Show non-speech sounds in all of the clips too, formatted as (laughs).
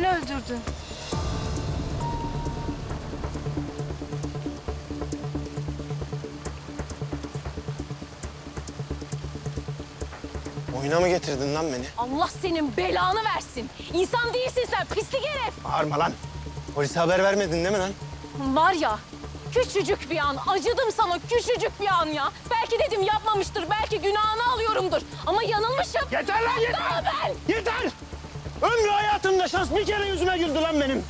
Sen öldürdün. Oyuna mı getirdin lan beni? Allah senin belanı versin. İnsan değilsin sen pislik herif. Bağırma lan. Polise haber vermedin değil mi lan? Var ya küçücük bir an acıdım sana küçücük bir an ya. Belki dedim yapmamıştır belki günahını alıyorumdur. Ama yanılmışım. Yeter lan yeter! Daha ben. Yeter! Şans bir kere yüzüme güldü lan benim.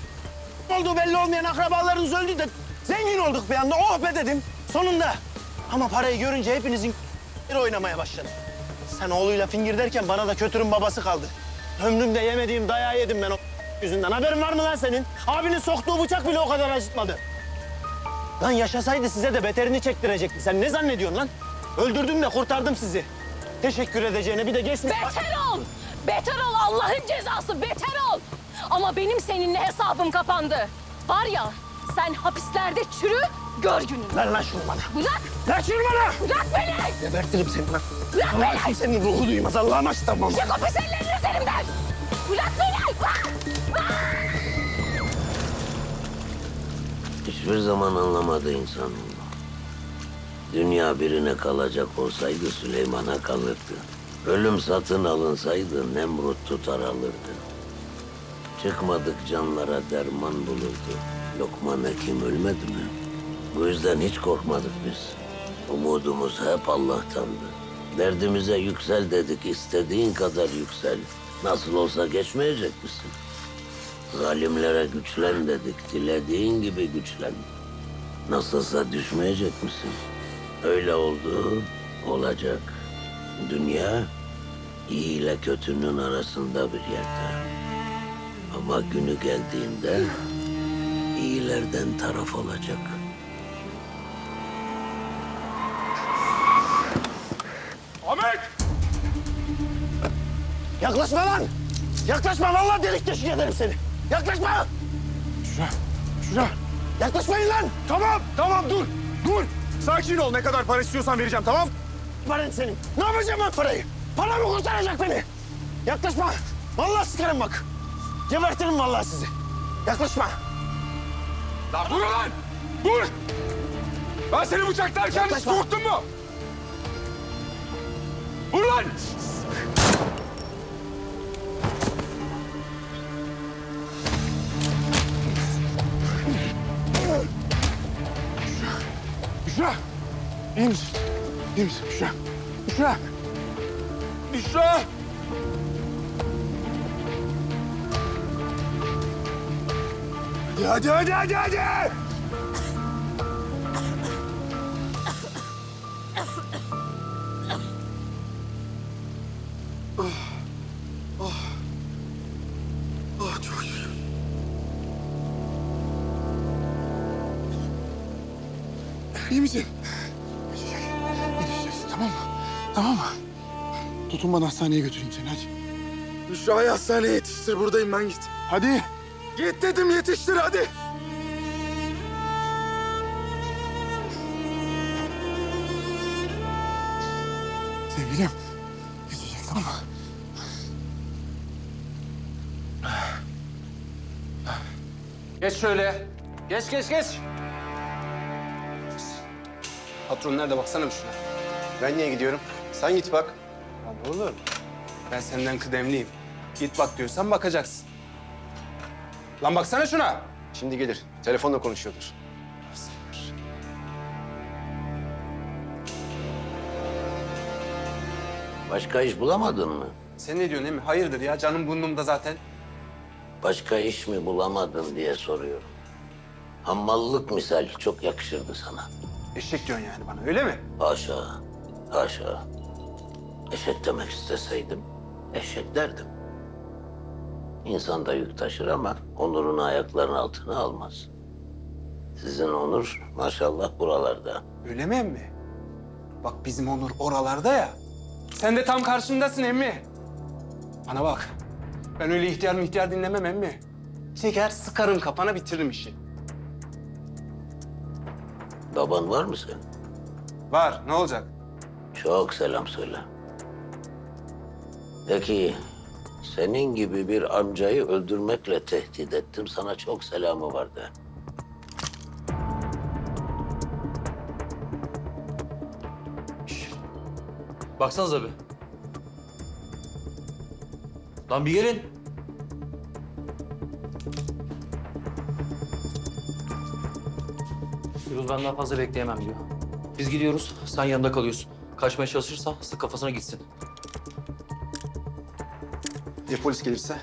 Olduğu belli olmayan akrabalarınız öldü de zengin olduk bir anda. Oh be dedim. Sonunda. Ama parayı görünce hepinizin bir oynamaya başladı. Sen oğluyla fingir derken bana da kötürün babası kaldı. Ömrümde yemediğim dayağı yedim ben o yüzünden. Haberin var mı lan senin? Abinin soktuğu bıçak bile o kadar acıtmadı. Lan yaşasaydı size de beterini çektirecekti. Sen ne zannediyorsun lan? Öldürdüm de kurtardım sizi. Teşekkür edeceğine bir de geçmiş... Beter ol. Beter ol Allah'ın cezası beter ol. Ama benim seninle hesabım kapandı. Var ya sen hapislerde çürü gör gününü. Ver lan şunu bana. Bırak. Ver şunu bana. Bırak beni. Gebertirim seni lan. Bırak Allah beni. kimsenin ruhu duymaz. Allah'ım aşkına tamam. Çek o pis ellerini üzerimden. Bırak beni. Bırak. Hiçbir zaman anlamadı insan. Dünya birine kalacak olsaydı Süleyman'a kalırdı. Ölüm satın alınsaydı Nemrut tutar alırdı. Çıkmadık canlara derman bulurdu. Lokman Hekim ölmedi mi? Bu yüzden hiç korkmadık biz. Umudumuz hep Allah'tandı. Derdimize yüksel dedik, istediğin kadar yüksel. Nasıl olsa geçmeyecek misin? Zalimlere güçlen dedik, dilediğin gibi güçlen. Nasılsa düşmeyecek misin? Öyle oldu, olacak. Dünya iyi ile kötünün arasında bir yerde. Ama günü geldiğinde iyilerden taraf olacak. Ahmet! Yaklaşma lan. Yaklaşma. Vallahi delik deşik ederim seni. Yaklaşma. Şura, şura. Yaklaşmayın lan. Tamam, tamam dur, dur. Sakin ol. Ne kadar para istiyorsan vereceğim, tamam? Paran senin. Ne yapacağım ben parayı? Para mı kurtaracak beni? Yaklaşma. Vallahi sıkarım bak. Gebertirim vallahi sizi. Yaklaşma. Lan dur lan! Dur! Ben seni bıçaklarken hiç korktun mu? Vur lan! Büşra! İyi misin? İyi misin Büşra? Büşra! Büşra! Hadi hadi hadi hadi hadi! Oh çok şükür. İyi misin? Tamam mı? Tutun bana hastaneye götüreyim seni hadi. Büşra'yı hastaneye yetiştir. Buradayım ben git. Hadi. Git dedim yetiştir hadi. Sevgilim. Geçecek tamam mı? Geç şöyle. Geç geç geç. Patron nerede baksana bir şuna. Ben niye gidiyorum? Sen git bak. Lan oğlum. Ben senden kıdemliyim. Git bak diyorsan bakacaksın. Lan baksana şuna. Şimdi gelir. Telefonla konuşuyordur. Başka iş bulamadın mı? Sen ne diyorsun Emi? Hayırdır ya canım burnumda zaten. Başka iş mi bulamadın diye soruyorum. Hammallık misal çok yakışırdı sana. Eşek diyorsun yani bana öyle mi? Haşa, haşa. Eşek demek isteseydim, eşek derdim. İnsan da yük taşır ama onurunu ayaklarının altına almaz. Sizin onur maşallah buralarda. Öyle mi emmi? Bak bizim Onur oralarda ya. Sen de tam karşımdasın emmi. Bana bak. Ben öyle ihtiyar mihtiyar dinlemem emmi. Çeker sıkarım kafana bitiririm işi. Baban var mı senin? Var ne olacak? Çok selam söyle. De ki Senin gibi bir amcayı öldürmekle tehdit ettim. Sana çok selamı vardı. Baksanıza bir. Lan bir gelin. Firuz ben daha fazla bekleyemem diyor. Biz gidiyoruz, sen yanında kalıyorsun. Kaçmaya çalışırsa sık kafasına gitsin. Ya polis gelirse?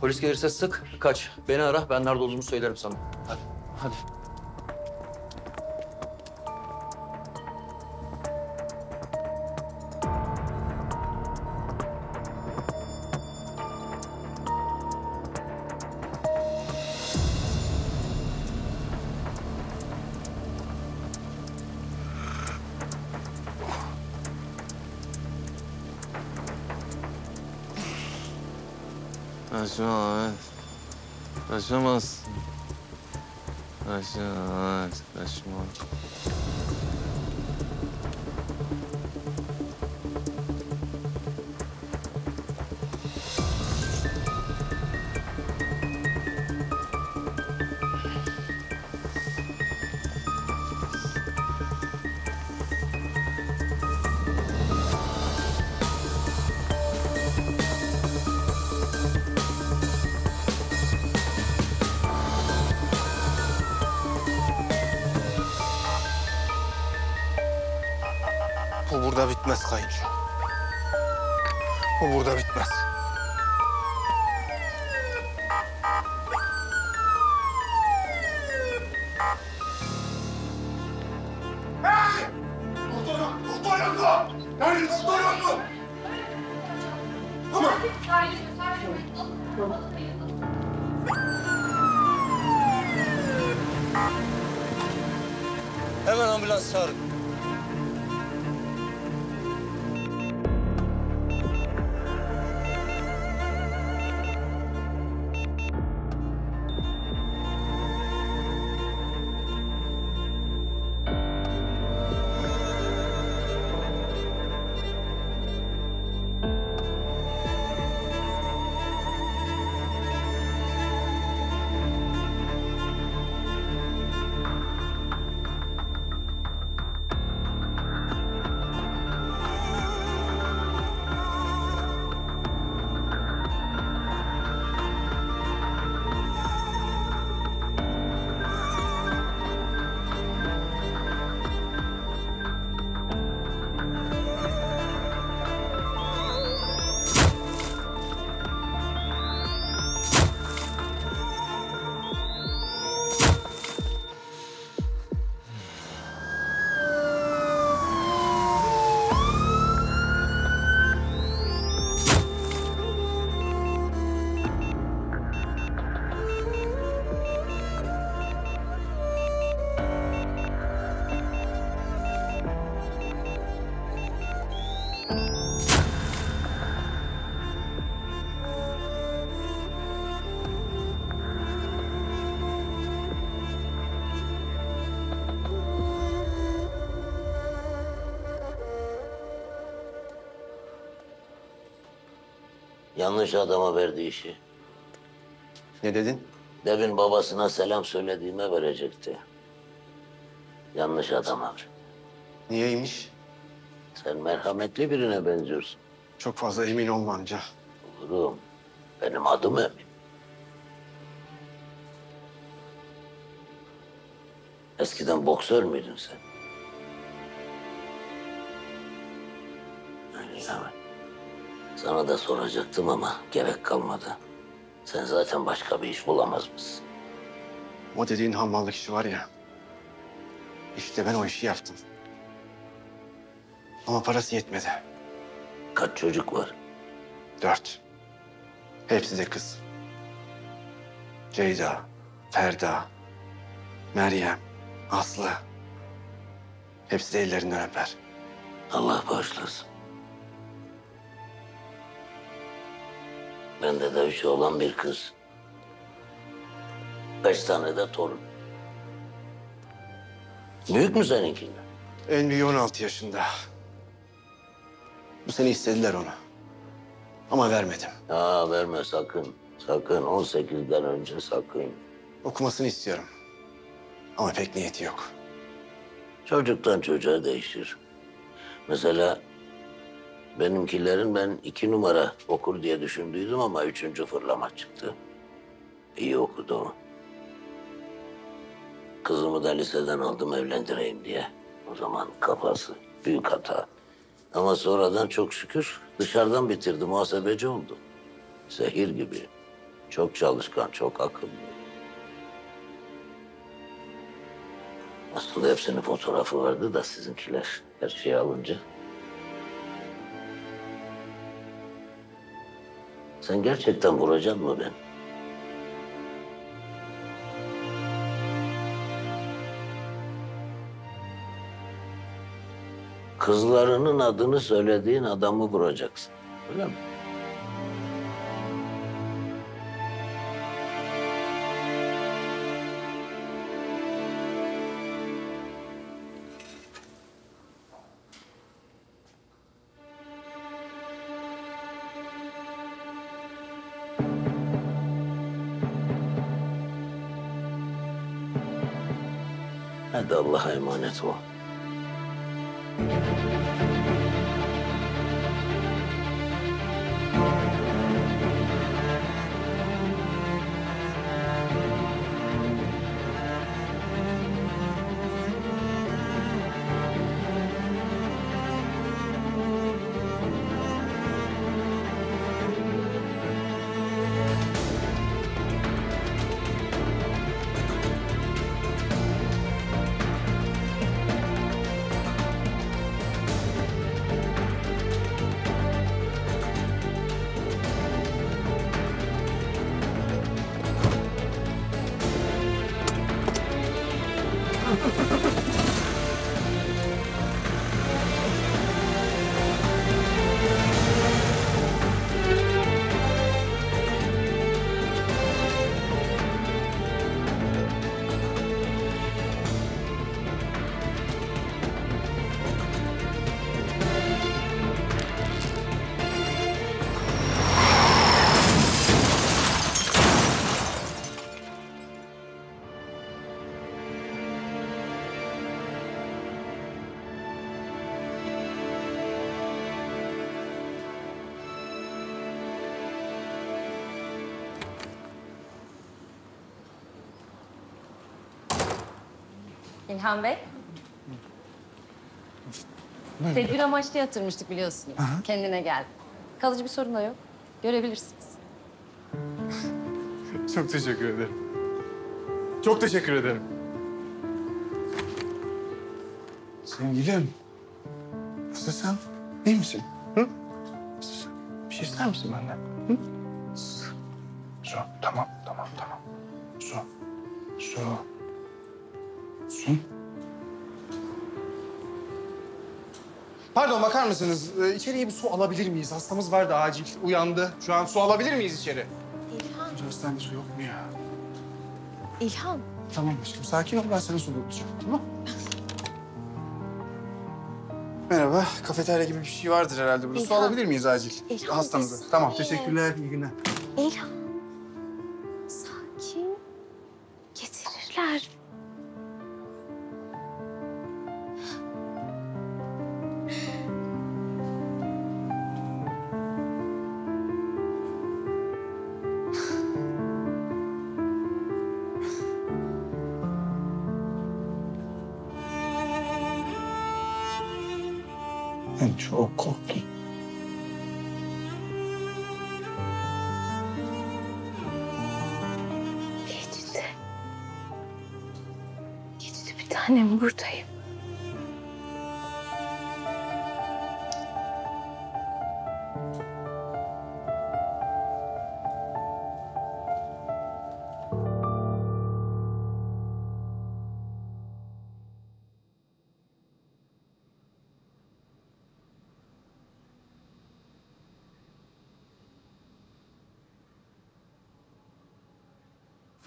Polis gelirse sık, kaç. Beni ara, ben nerede olduğumu söylerim sana. Hadi, hadi. Kaçma Ahmet. Kaçamazsın. Kaçma. Yanlış adama verdi işi. Ne dedin? Demin babasına selam söylediğime verecekti. Yanlış adama verdi. Niyeymiş? Sen merhametli birine benziyorsun. Çok fazla emin olma amca. Olurum. Benim adım Emin. Eskiden boksör müydün sen? Mi? Sana da soracaktım ama gerek kalmadı. Sen zaten başka bir iş bulamaz mısın? O dediğin hammallık işi var ya. İşte ben o işi yaptım. Ama parası yetmedi. Kaç çocuk var? Dört. Hepsi de kız. Ceyda, Ferda, Meryem, Aslı. Hepsi de ellerinden öper. Allah bağışlasın. Bende de üç oğlan bir kız. Beş tane de torun. Büyük mü seninkiler? En büyüğü 16 yaşında. Bu sene istediler onu. Ama vermedim. Ha verme sakın. Sakın 18'den önce sakın. Okumasını istiyorum. Ama pek niyeti yok. Çocuktan çocuğa değişir. Mesela benimkilerin ben iki numara okur diye düşündüydüm ama üçüncü fırlama çıktı. İyi okudu o. Kızımı da liseden aldım evlendireyim diye. O zaman kafası büyük hata. Ama sonradan çok şükür dışarıdan bitirdi, muhasebeci oldu. Zehir gibi. Çok çalışkan, çok akıllı. Aslında hepsinin fotoğrafı vardı da sizinkiler her şeyi alınca. Sen gerçekten vuracaksın mı ben? Kızlarının adını söylediğin adamı vuracaksın. Öyle mi? Allah'a emanet ol. İlhan Bey. Tedbir amaçlı yatırmıştık biliyorsunuz. Kendine gel. Kalıcı bir sorun da yok. Görebilirsiniz. (laughs) Çok teşekkür ederim. Çok teşekkür ederim. Sevgilim. Nasıl sen? İyi misin? Hı? Bir şey ister misin benden? Hı? Su. Tamam, tamam, tamam. Su. Su. Pardon bakar mısınız? Ee, içeriye bir su alabilir miyiz? Hastamız vardı acil. Uyandı. Şu an su alabilir miyiz içeri? İlhan. Hastanede su yok mu ya? İlhan. Tamam aşkım sakin ol ben sana su bulacağım tamam Merhaba. Kafeterya gibi bir şey vardır herhalde burada. Su İlhan. alabilir miyiz acil? İlhan, Hastamıza. bir Tamam teşekkürler. iyi günler. İlhan.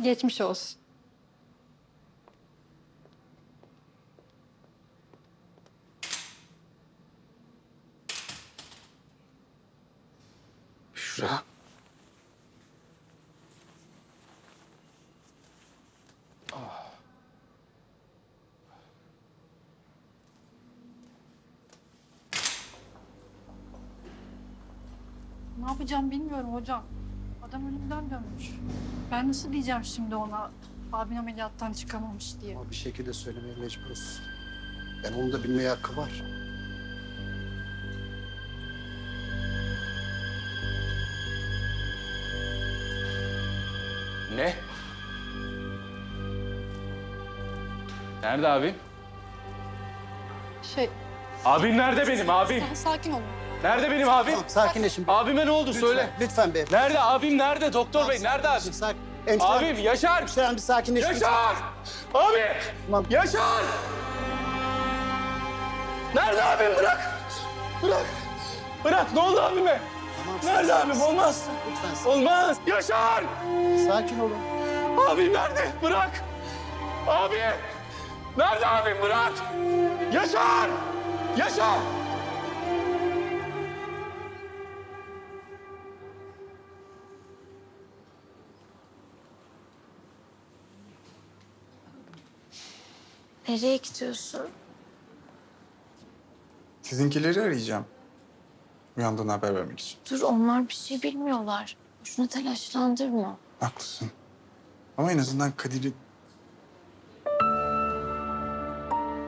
Geçmiş olsun. Büşra. Ne yapacağım bilmiyorum hocam. Adam ölümden dönmüş. Ben nasıl diyeceğim şimdi ona abin ameliyattan çıkamamış diye. Ama bir şekilde söylemeye mecburuz. Yani onun da bilmeye hakkı var. Ne? Nerede abim? Şey, Abim nerede benim abim? sen sakin olun. Nerede benim abim? Tamam sakinleşin. Abime ne oldu Lütfen, söyle. Lütfen beyefendi. Nerede abim nerede doktor bey nerede abim? Sakin. Hemşire Abim Yaşar. Hanım bir sakinleşin. Yaşar! Abi! Tamam. Yaşar! Nerede abim bırak! Bırak! Bırak ne oldu abime? Tamam, Nerede sakin. abim olmaz! Lütfen Olmaz! Yaşar! sakin olun. Abim nerede? Bırak! Abi! Nerede abim? Bırak! Yaşar! Yaşar! Nereye gidiyorsun? Sizinkileri arayacağım. Uyandığını haber vermek için. Dur onlar bir şey bilmiyorlar. Boşuna telaşlandırma. Haklısın. Ama en azından Kadir'i...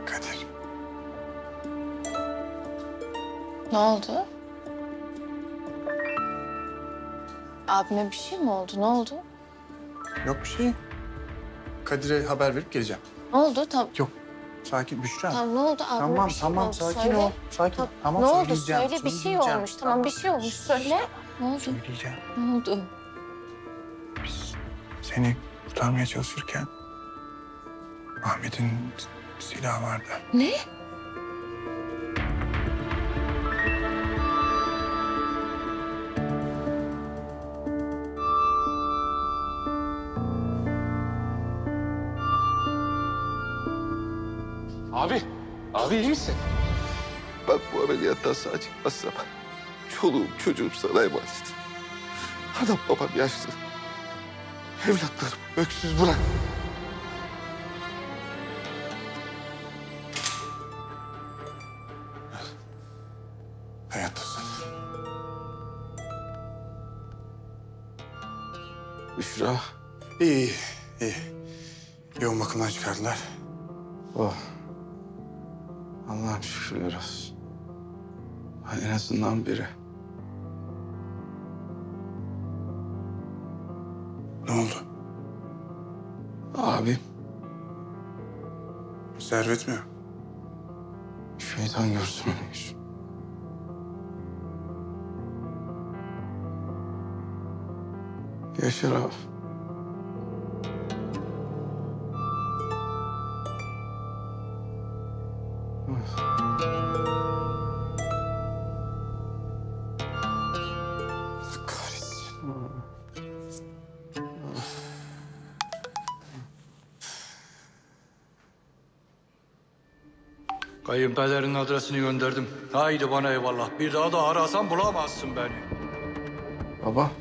Kadir. Ne oldu? Abime bir şey mi oldu? Ne oldu? Yok bir şey. Kadir'e haber verip geleceğim. Ne oldu? Tam, Yok. Sakin Büşra. tam ne oldu? Abime Tamam şey tamam oldu? sakin Söyle. ol. Sakin. Tam- Tamam ne oldu? söyleyeceğim. Söyle bir şey olmuş. Tamam bir şey olmuş. Söyle. Ne oldu? Söyleyeceğim. Ne oldu? Biz seni kurtarmaya çalışırken Ahmet'in silahı vardı. Ne? Abi iyi misin? Ben bu ameliyattan sağ çıkmazsam çoluğum çocuğum sana emanet. Adam babam yaşlı. Evlatlarım öksüz bırak. Hayattasın. Büşra. İyi, iyi. Yoğun bakımdan çıkardılar. Azından biri. Ne oldu? Abim Servet mi? şeytan görsün onu yüzünü. Yaşar abi. Kayınpederin adresini gönderdim. Haydi bana eyvallah. Bir daha da arasan bulamazsın beni. Baba.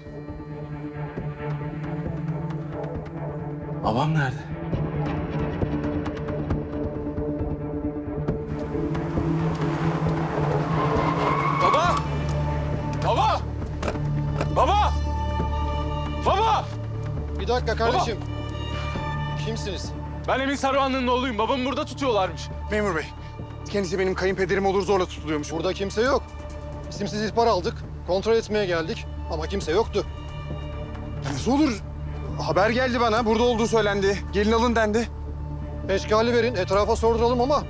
Babam nerede? Baba! Baba! Baba! Baba! Bir dakika kardeşim. Kimsiniz? Ben Emin Saruhanlı'nın oğluyum. Babamı burada tutuyorlarmış. Memur bey, kendisi benim kayınpederim olur zorla tutuluyormuş. Burada kimse yok. İsimsiz ihbar aldık. Kontrol etmeye geldik ama kimse yoktu. Nasıl olur? Haber geldi bana, burada olduğu söylendi. Gelin alın dendi. Peşgali verin, etrafa sorduralım ama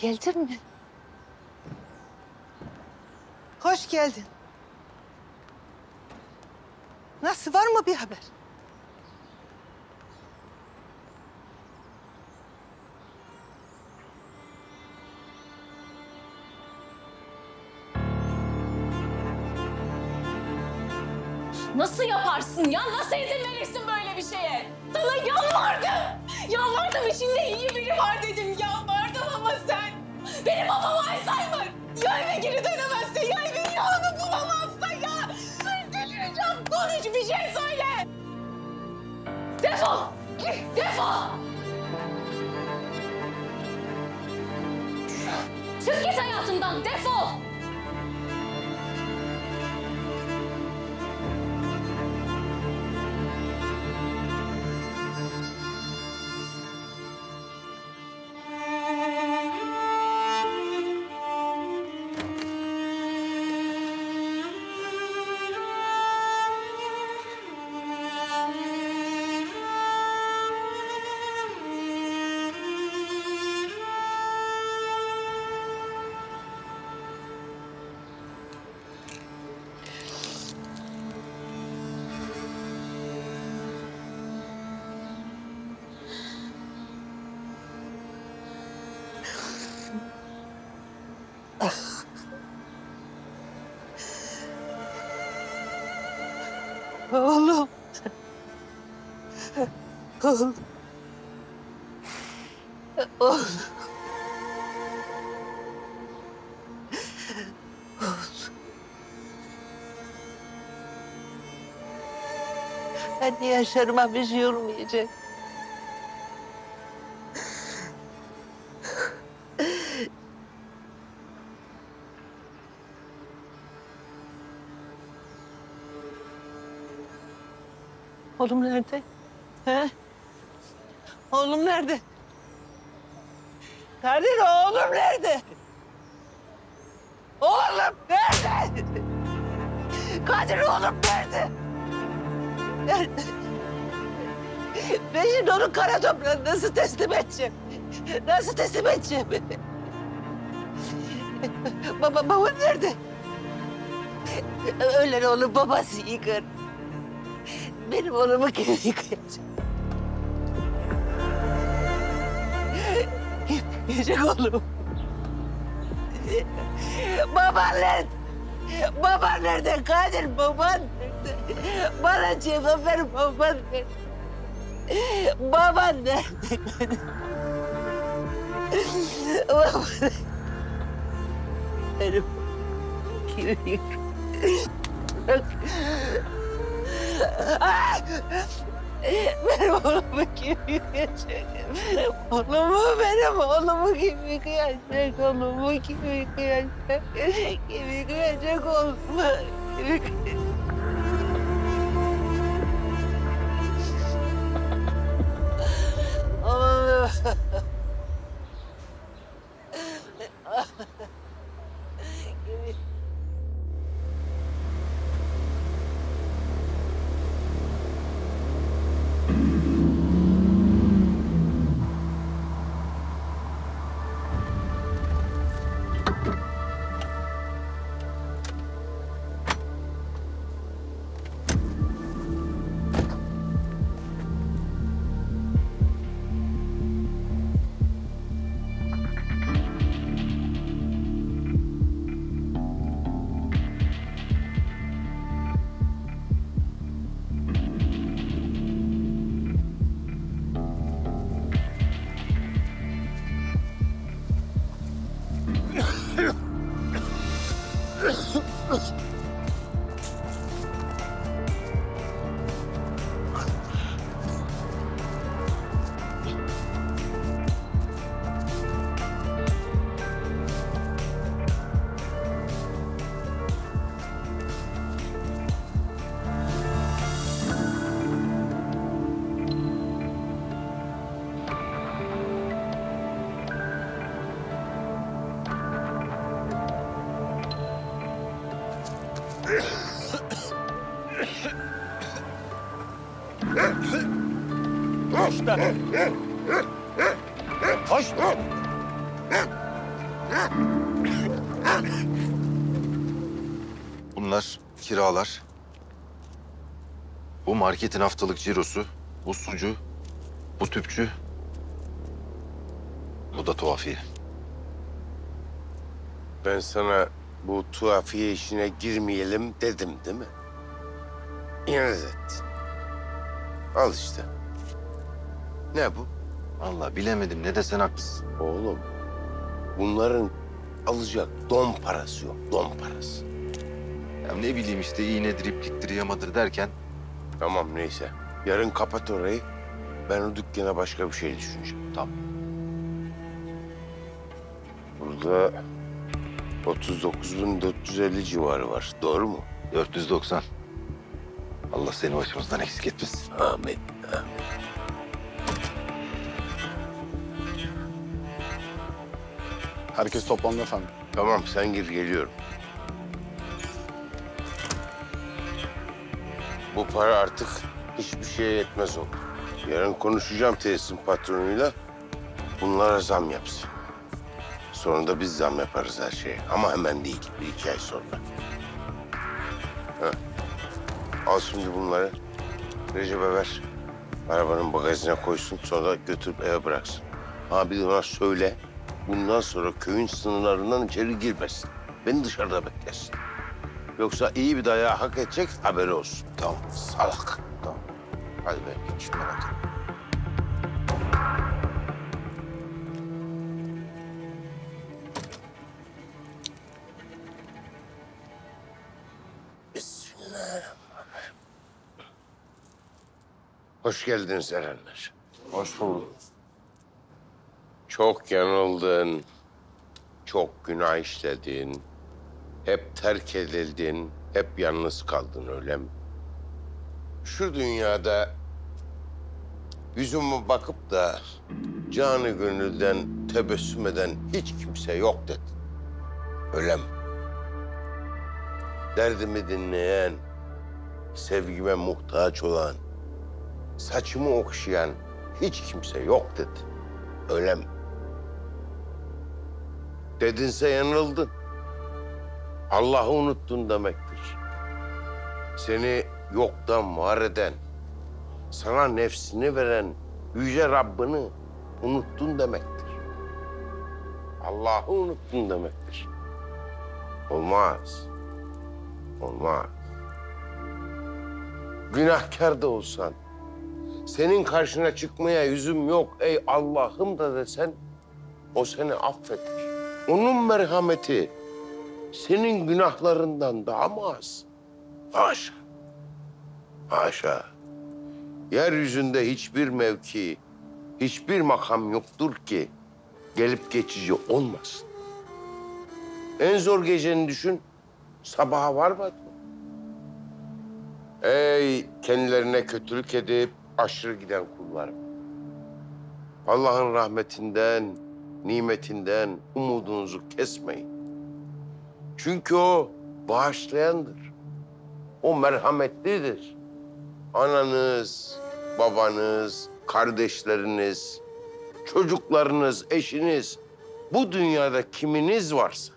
Geldin mi? Hoş geldin. Nasıl var mı bir haber? Nasıl yaparsın ya? Nasıl izin verirsin böyle bir şeye? Sana yalvardım. Yalvardım içinde iyi biri var dedim. Sen benim babam Alzheimer. Ya eve geri dönemezse ya evin yağını bulamazsa ya. Delireceğim. Konuş bir şey söyle. Defol. Defol. Çık git hayatımdan. Defol. Bir şey olmayacak. Oğlum nerede? He? Oğlum nerede? Kadir oğlum nerede? Oğlum nerede? Kadir oğlum nerede? Nerede? Şimdi onu kara toprağa nasıl teslim edeceğim? Nasıl teslim edeceğim? Baba, baba nerede? Ölen oğlum babası yıkar. Benim oğlumu kim yıkayacak? Yıkayacak oğlum? Baban nerede? Baban nerede Kadir? Baban nerede? Bana cevap ver baban nerede? Baban Kadir? Baban? Benim kim yıkayacak? Ay! Benim oğlumu kim yıkayacak? Oğlumu benim oğlumu kim yıkayacak? Oğlumu kim yıkayacak? Kim yıkayacak oğlumu? Kim yıkayacak? Lan. Hoş. Bunlar kiralar. Bu marketin haftalık cirosu. Bu sucu. Bu tüpçü. Bu da tuhafiye. Ben sana bu tuhafiye işine girmeyelim dedim değil mi? İnat ettin. Al işte. Ne bu? Allah bilemedim. Ne desen haklısın. Oğlum, bunların alacak don parası yok, don parası. Ya ne bileyim işte iğnedir, ipliktir, yamadır derken... Tamam neyse. Yarın kapat orayı. Ben o dükkana başka bir şey düşüneceğim. Tamam. Burada 39.450 civarı var. Doğru mu? 490. Allah seni başımızdan eksik etmesin. Amin. amin. Herkes toplandı efendim. Tamam sen gir geliyorum. Bu para artık hiçbir şeye yetmez oğlum. Yarın konuşacağım tesisin patronuyla. Bunlara zam yapsın. Sonra da biz zam yaparız her şeye. Ama hemen değil. Bir iki ay sonra. Heh. Al şimdi bunları. Recep'e ver. Arabanın bagajına koysun. Sonra götürüp eve bıraksın. Ha bir de ona söyle. Bundan sonra köyün sınırlarından içeri girmesin. Beni dışarıda beklesin. Yoksa iyi bir dayağı hak edecek haberi olsun. Tamam. Salak. Tamam. Hadi ben geç merak etme. Hoş geldiniz Erenler. Hoş bulduk. Çok yanıldın. Çok günah işledin. Hep terk edildin. Hep yalnız kaldın öyle mi? Şu dünyada yüzüme bakıp da canı gönülden tebessüm eden hiç kimse yok dedin. Öyle mi? Derdimi dinleyen, sevgime muhtaç olan, saçımı okşayan hiç kimse yok dedi. Öyle mi? Dedinse yanıldın. Allah'ı unuttun demektir. Seni yoktan var eden, sana nefsini veren yüce Rabbini unuttun demektir. Allah'ı unuttun demektir. Olmaz. Olmaz. Günahkar da olsan, senin karşına çıkmaya yüzüm yok ey Allah'ım da desen, o seni affeder. Onun merhameti senin günahlarından daha mı az? Haşa. Haşa. Yeryüzünde hiçbir mevki, hiçbir makam yoktur ki gelip geçici olmasın. En zor geceni düşün, sabaha varmadı mı? Ey kendilerine kötülük edip aşırı giden kullarım. Allah'ın rahmetinden, nimetinden umudunuzu kesmeyin. Çünkü o bağışlayandır. O merhametlidir. Ananız, babanız, kardeşleriniz, çocuklarınız, eşiniz, bu dünyada kiminiz varsa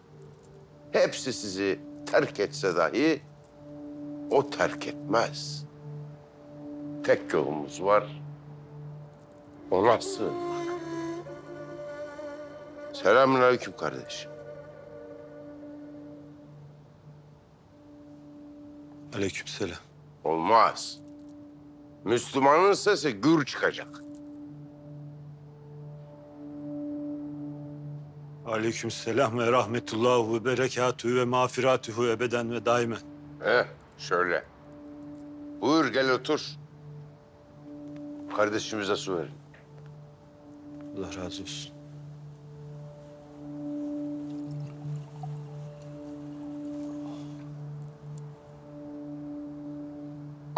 hepsi sizi terk etse dahi o terk etmez. Tek yolumuz var. Ona sığınmak. Selamünaleyküm kardeşim. Aleykümselam. Olmaz. Müslümanın sesi gür çıkacak. Aleykümselam ve rahmetullahu ve berekatühü ve mağfiratuhu ebeden ve daimen. He, şöyle. Buyur gel otur. Kardeşimize su verin. Allah razı olsun.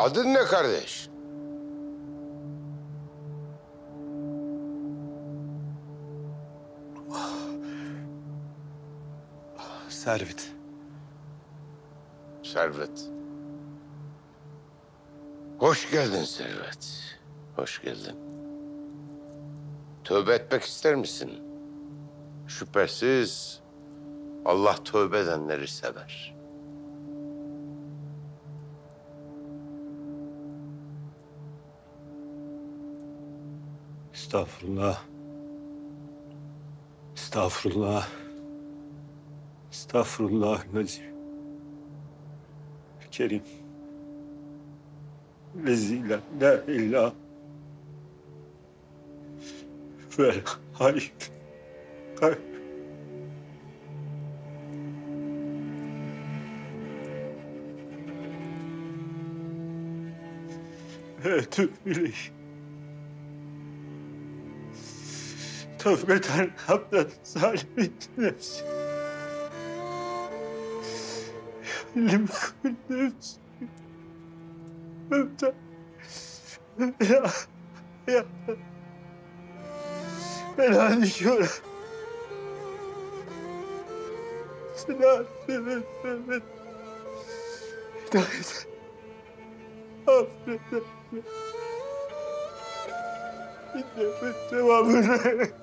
Adın ne kardeş? Servet. Servet. Hoş geldin Servet. Hoş geldin. Tövbe etmek ister misin? Şüphesiz Allah tövbe edenleri sever. Estağfurullah. Estağfurullah. Estağfurullah Nazim. Kerim. Lezi la la ilahe vel hayy. Hayy. Etûbü ileyh. Tövbeten hamden zalimin nefsi. Lim nefsi. Tövbe. Ya. Ya. Bela düşüyor. Silah. Evet. Evet. Hidayet. Affet. Nefes devamını.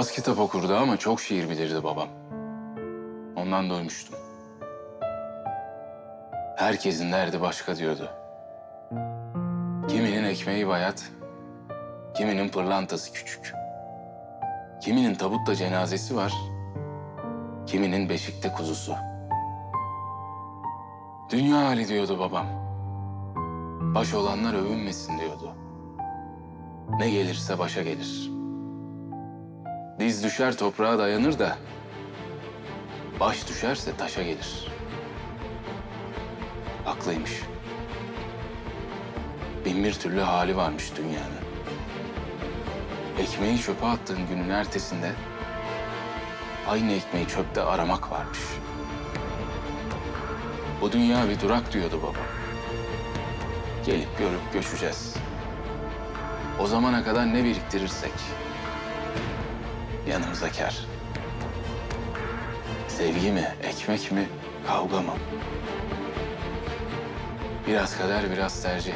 Az kitap okurdu ama çok şiir bilirdi babam. Ondan doymuştum. Herkesin derdi başka diyordu. Kiminin ekmeği bayat, kiminin pırlantası küçük. Kiminin tabutta cenazesi var, kiminin beşikte kuzusu. Dünya hali diyordu babam. Baş olanlar övünmesin diyordu. Ne gelirse başa gelir. Diz düşer toprağa dayanır da baş düşerse taşa gelir. Haklıymış. Bin bir türlü hali varmış dünyanın. Ekmeği çöpe attığın günün ertesinde aynı ekmeği çöpte aramak varmış. Bu dünya bir durak diyordu baba. Gelip görüp göçeceğiz. O zamana kadar ne biriktirirsek yanımıza kar. Sevgi mi, ekmek mi, kavga mı? Biraz kader, biraz tercih.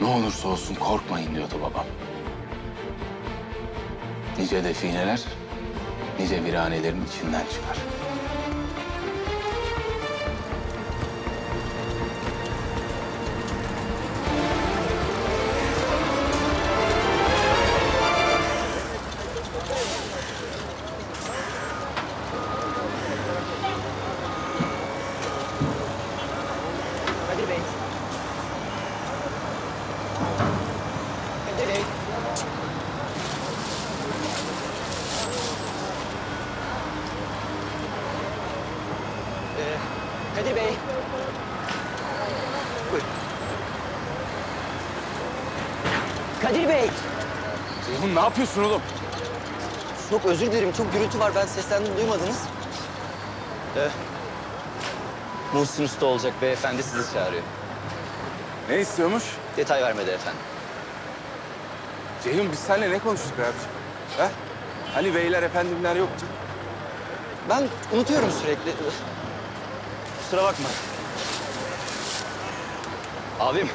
Ne olursa olsun korkmayın diyordu babam. Nice defineler, nice viranelerin içinden çıkar. Yapıyorsun oğlum? Çok özür dilerim. Çok gürültü var. Ben seslendim. Duymadınız. Ee, Muhsin Usta olacak beyefendi sizi çağırıyor. Ne istiyormuş? Detay vermedi efendim. Ceyhun biz seninle ne konuştuk abiciğim? Ha? Hani beyler efendimler yoktu? Ben unutuyorum sürekli. Kusura bakma. Abim.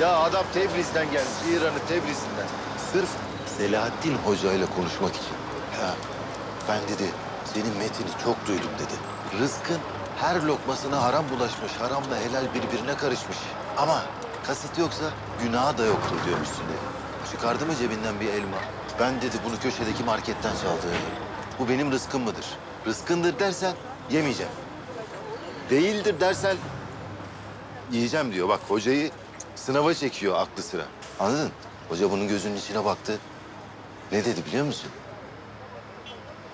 Ya adam Tebriz'den gelmiş, İran'ın Tebriz'inden. Sırf Selahattin Hoca ile konuşmak için. Ya ben dedi, senin metini çok duydum dedi. Rızkın her lokmasına haram bulaşmış, haramla helal birbirine karışmış. Ama kasıt yoksa günahı da yoktur diyormuşsun dedi. Çıkardı mı cebinden bir elma? Ben dedi bunu köşedeki marketten çaldı. Bu benim rızkım mıdır? Rızkındır dersen yemeyeceğim. Değildir dersen yiyeceğim diyor. Bak hocayı sınava çekiyor aklı sıra. Anladın? Hoca bunun gözünün içine baktı. Ne dedi biliyor musun?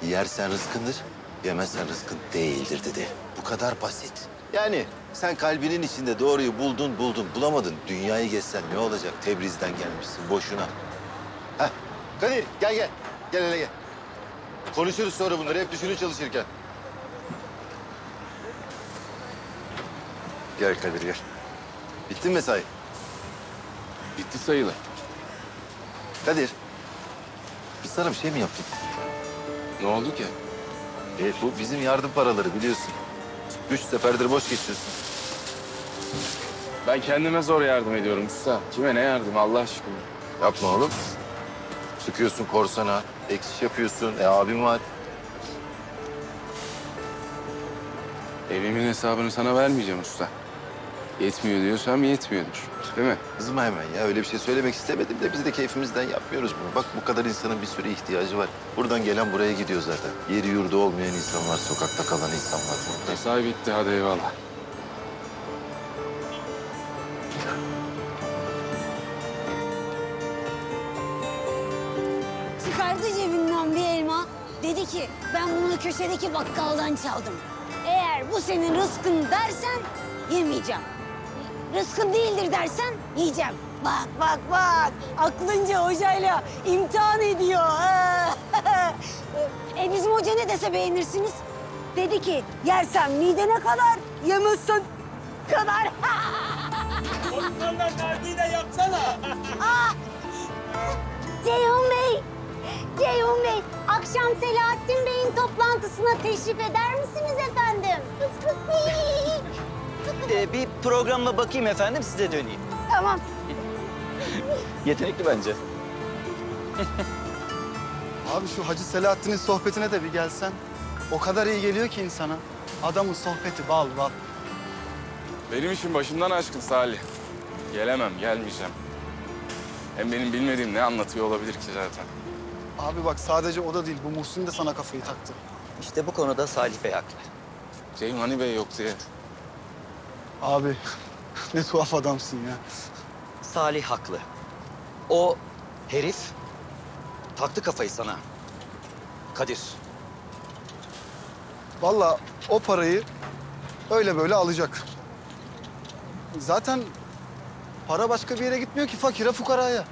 Yersen rızkındır, yemezsen rızkın değildir dedi. Bu kadar basit. Yani sen kalbinin içinde doğruyu buldun buldun bulamadın. Dünyayı gezsen ne olacak? Tebriz'den gelmişsin boşuna. Heh Kadir gel gel. Gel hele gel. Konuşuruz sonra bunları hep düşünün çalışırken. Gel Kadir gel. Bitti mi mesai? Bitti sayılır. Kadir. Biz sana bir şey mi yaptık? Ne oldu ki? Evet bu bizim yardım paraları biliyorsun. Üç seferdir boş geçiyorsun. Ben kendime zor yardım ediyorum usta. Kime ne yardım Allah aşkına? Yapma oğlum. Sıkıyorsun korsana, eksiş yapıyorsun. E abim var. Evimin hesabını sana vermeyeceğim usta. Yetmiyor diyorsam yetmiyordur. Değil mi? Kızma hemen ya. Öyle bir şey söylemek istemedim de biz de keyfimizden yapmıyoruz bunu. Bak bu kadar insanın bir sürü ihtiyacı var. Buradan gelen buraya gidiyor zaten. Yeri yurdu olmayan insanlar, sokakta kalan insanlar. Mesai bitti hadi eyvallah. Çıkardı cebinden bir elma. Dedi ki ben bunu köşedeki bakkaldan çaldım. Eğer bu senin rızkın dersen yemeyeceğim. Rızkın değildir dersen yiyeceğim. Bak bak bak. Aklınca hocayla imtihan ediyor. (laughs) e bizim hoca ne dese beğenirsiniz? Dedi ki yersen midene kadar yemezsen kadar. (laughs) Osman'dan nargiyi de yapsana. Ceyhun Bey, Ceyhun Bey, akşam Selahattin Bey'in toplantısına teşrif eder misiniz efendim? Kıs kıs (laughs) Ee, bir programla bakayım efendim size döneyim. Tamam. Yetenekli bence. Abi şu Hacı Selahattin'in sohbetine de bir gelsen. O kadar iyi geliyor ki insana. Adamın sohbeti bal bal. Benim işim başımdan aşkın Salih. Gelemem, gelmeyeceğim. Hem benim bilmediğim ne anlatıyor olabilir ki zaten. Abi bak sadece o da değil. Bu Muhsin de sana kafayı taktı. İşte bu konuda Salih Bey haklı. Ceyhun hani Bey yok diye. Abi ne tuhaf adamsın ya. Salih haklı. O herif taktı kafayı sana. Kadir. Vallahi o parayı öyle böyle alacak. Zaten para başka bir yere gitmiyor ki fakire fukaraya.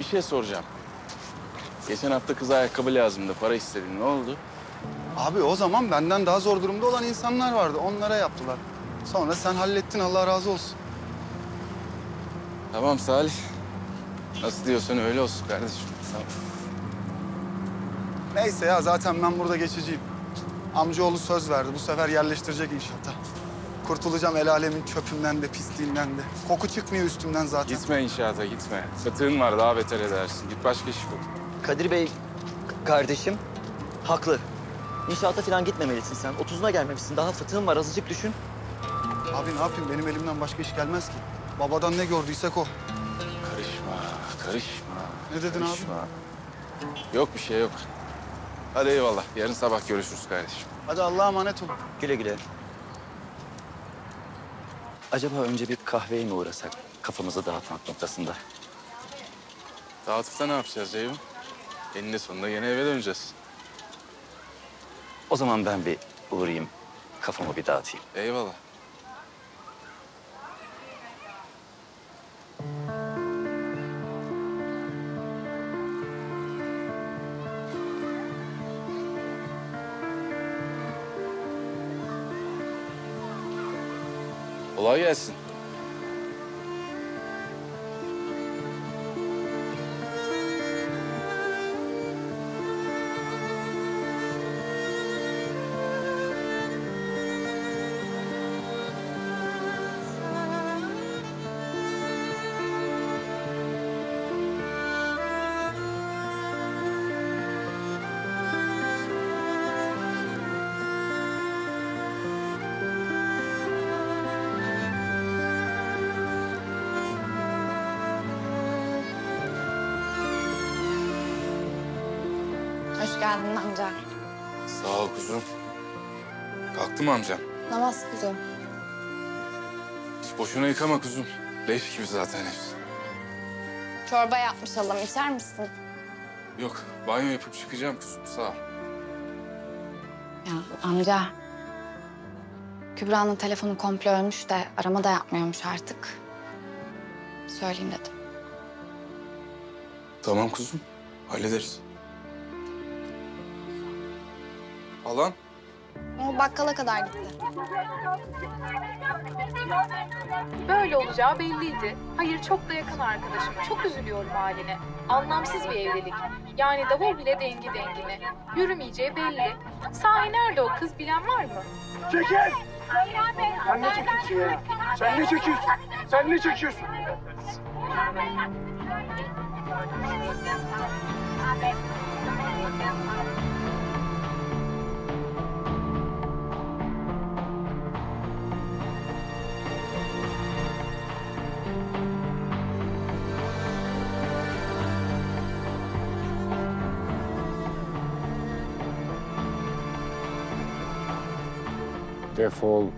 Bir şey soracağım. Geçen hafta kız ayakkabı lazımdı. Para istedin. Ne oldu? Abi o zaman benden daha zor durumda olan insanlar vardı. Onlara yaptılar. Sonra sen hallettin Allah razı olsun. Tamam Salih. Nasıl diyorsan öyle olsun kardeşim. Tamam. Neyse ya zaten ben burada geçiciyim. Amcaoğlu söz verdi. Bu sefer yerleştirecek inşaatta. Kurtulacağım el alemin çöpünden de pisliğinden de. Koku çıkmıyor üstümden zaten. Gitme inşaata gitme. Fıtığın var daha beter edersin. Git başka iş bul. Kadir Bey kardeşim haklı. İnşaata falan gitmemelisin sen. Otuzuna gelmemişsin. Daha fıtığın var. Azıcık düşün. Abi ne yapayım? Benim elimden başka iş gelmez ki. Babadan ne gördüysek o. Karışma, karışma. Ne dedin karışma. Yok bir şey yok. Hadi eyvallah. Yarın sabah görüşürüz kardeşim. Hadi Allah'a emanet ol. Güle güle. Acaba önce bir kahveye mi uğrasak? Kafamızı dağıtmak noktasında. Dağıtıp da ne yapacağız Ceyhun? Eninde sonunda yine eve döneceğiz. O zaman ben bir uğrayayım. Kafamı bir dağıtayım. Eyvallah. Kolay gelsin. Hoş geldin amca. Sağ ol kuzum. Kalktı mı amcam? Namaz kızım. Hiç boşuna yıkama kuzum. Leş gibi zaten hepsi. Çorba yapmış halam. içer misin? Yok, banyo yapıp çıkacağım kuzum. Sağ ol. Ya amca. Kübra'nın telefonu komple ölmüş de arama da yapmıyormuş artık. Söyleyeyim dedim. Tamam kuzum. Hallederiz. Alan. O bakkala kadar gitti. Böyle olacağı belliydi. Hayır çok da yakın arkadaşım. Çok üzülüyorum haline. Anlamsız bir evlilik. Yani davul bile dengi dengine. Yürümeyeceği belli. Sahi nerede o kız bilen var mı? Çekil! Sen ne çekiyorsun ya? Sen ne çekiyorsun? Sen ne çekiyorsun? Defol.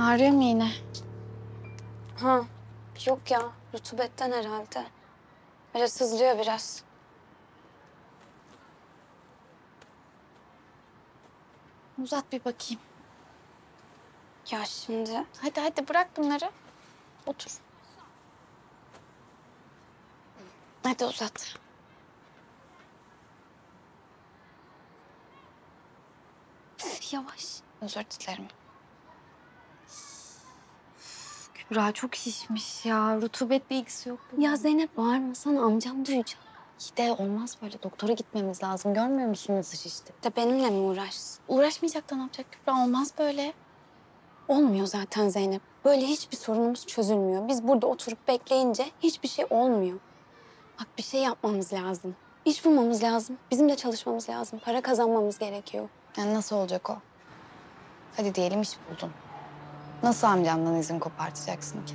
Ağrıyor mu yine? Ha, yok ya. Rutubetten herhalde. Böyle sızlıyor biraz. Uzat bir bakayım. Ya şimdi... Hadi hadi bırak bunları. Otur. Hadi uzat. Üf, Yavaş. Özür dilerim. Kübra çok şişmiş ya. Rutubet bilgisi yok. Ya Zeynep bağırma sana amcam duyacak. İyi de olmaz böyle. Doktora gitmemiz lazım. Görmüyor musun nasıl şişti? De benimle mi uğraşsın? Uğraşmayacak da ne yapacak Kübra? Olmaz böyle. Olmuyor zaten Zeynep. Böyle hiçbir sorunumuz çözülmüyor. Biz burada oturup bekleyince hiçbir şey olmuyor. Bak bir şey yapmamız lazım. İş bulmamız lazım. Bizim de çalışmamız lazım. Para kazanmamız gerekiyor. Yani nasıl olacak o? Hadi diyelim iş buldun. Nasıl amcamdan izin kopartacaksın ki?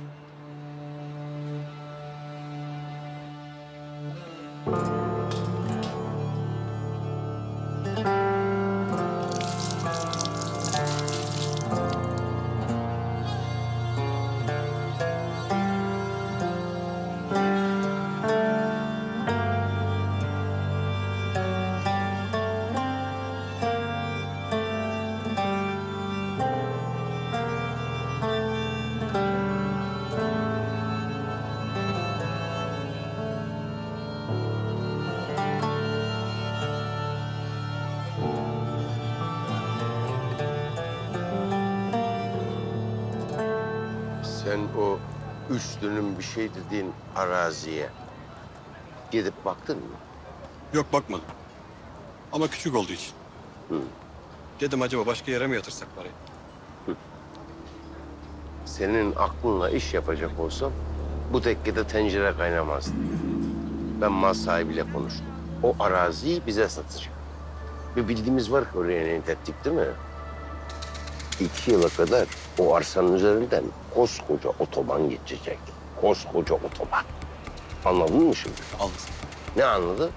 Dönüm bir şey dediğin araziye gidip baktın mı? Yok bakmadım. Ama küçük olduğu için. Dedim acaba başka yere mi yatırsak parayı? Senin aklınla iş yapacak olsam bu tekkede tencere kaynamazdı. Ben mal sahibiyle konuştum. O araziyi bize satacak. Bir bildiğimiz var ki oraya niyet ettik değil mi? İki yıla kadar o arsanın üzerinden koskoca otoban geçecek. Koskoca otoban. Anladın mı şimdi? Anladım. Ne anladın?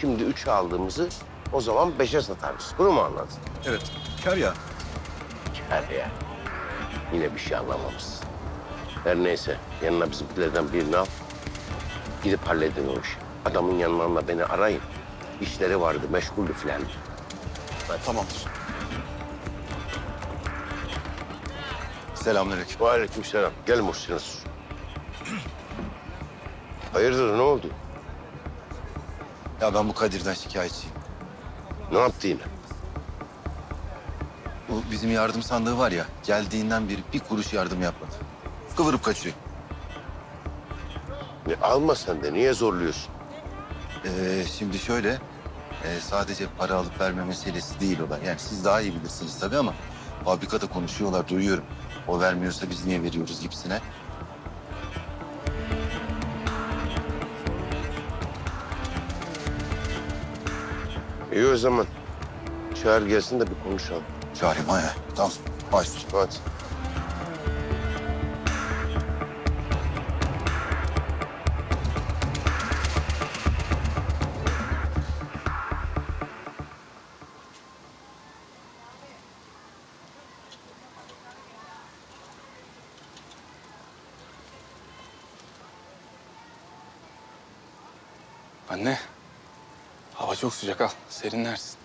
Şimdi üçe aldığımızı o zaman beşe satarız. Bunu mu anladın? Evet. Kar ya. Kar ya. Yine bir şey anlamamışsın. Her neyse yanına bizimkilerden birini al. Gidip halledin o işi. Adamın yanına beni arayın. İşleri vardı, meşguldü filan. Tamamdır. Selamünaleyküm. Aleykümselam. Gel Muhsin. Hayırdır ne oldu? Ya ben bu Kadir'den şikayetçiyim. Ne yaptı yine? Bu bizim yardım sandığı var ya, geldiğinden beri bir kuruş yardım yapmadı. Kıvırıp kaçıyor. Ne, alma sen de. Niye zorluyorsun? Ee, şimdi şöyle, e, sadece para alıp verme meselesi değil o da. Yani siz daha iyi bilirsiniz tabii ama fabrikada konuşuyorlar, duyuyorum. O vermiyorsa biz niye veriyoruz gibisine. İyi o zaman. Çağır gelsin de bir konuşalım. Çağırayım ha. Tamam. Baş. Hadi. Çok sıcak al. Serinlersin.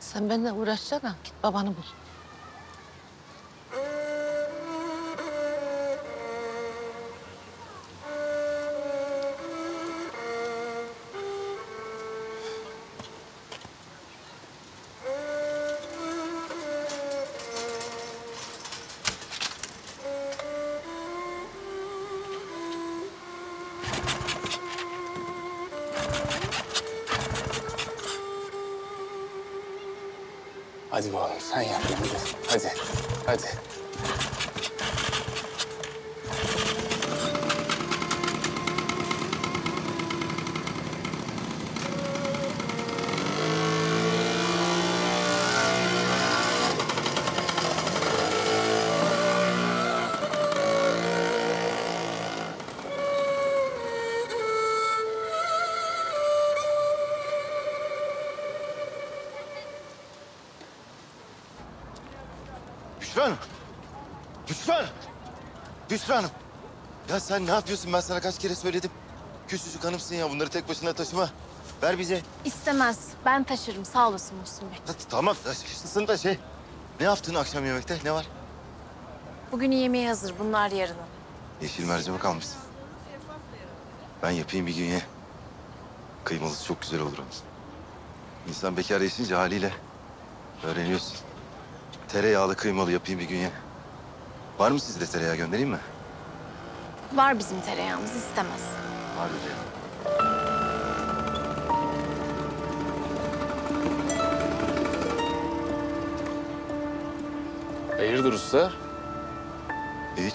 Sen benimle uğraşsana. Git babanı bul. Büşra Hanım. Büşra Hanım. Büşra Hanım. Ya sen ne yapıyorsun? Ben sana kaç kere söyledim. Küçücük hanımsın ya. Bunları tek başına taşıma. Ver bize. İstemez. Ben taşırım. Sağ olasın Muhsin Bey. Ta- Tamam taşırsın da şey. Ne yaptın akşam yemekte? Ne var? Bugün yemeği hazır. Bunlar yarına. Yeşil mercimek almışsın. Ben yapayım bir gün ye. Kıymalısı çok güzel olur onun. İnsan bekar yaşayınca haliyle öğreniyorsun. Tereyağlı kıymalı yapayım bir gün ye. Var mı sizde tereyağı göndereyim mi? Var bizim tereyağımız. istemez. Var diyor. Hayırdır usta? Hiç.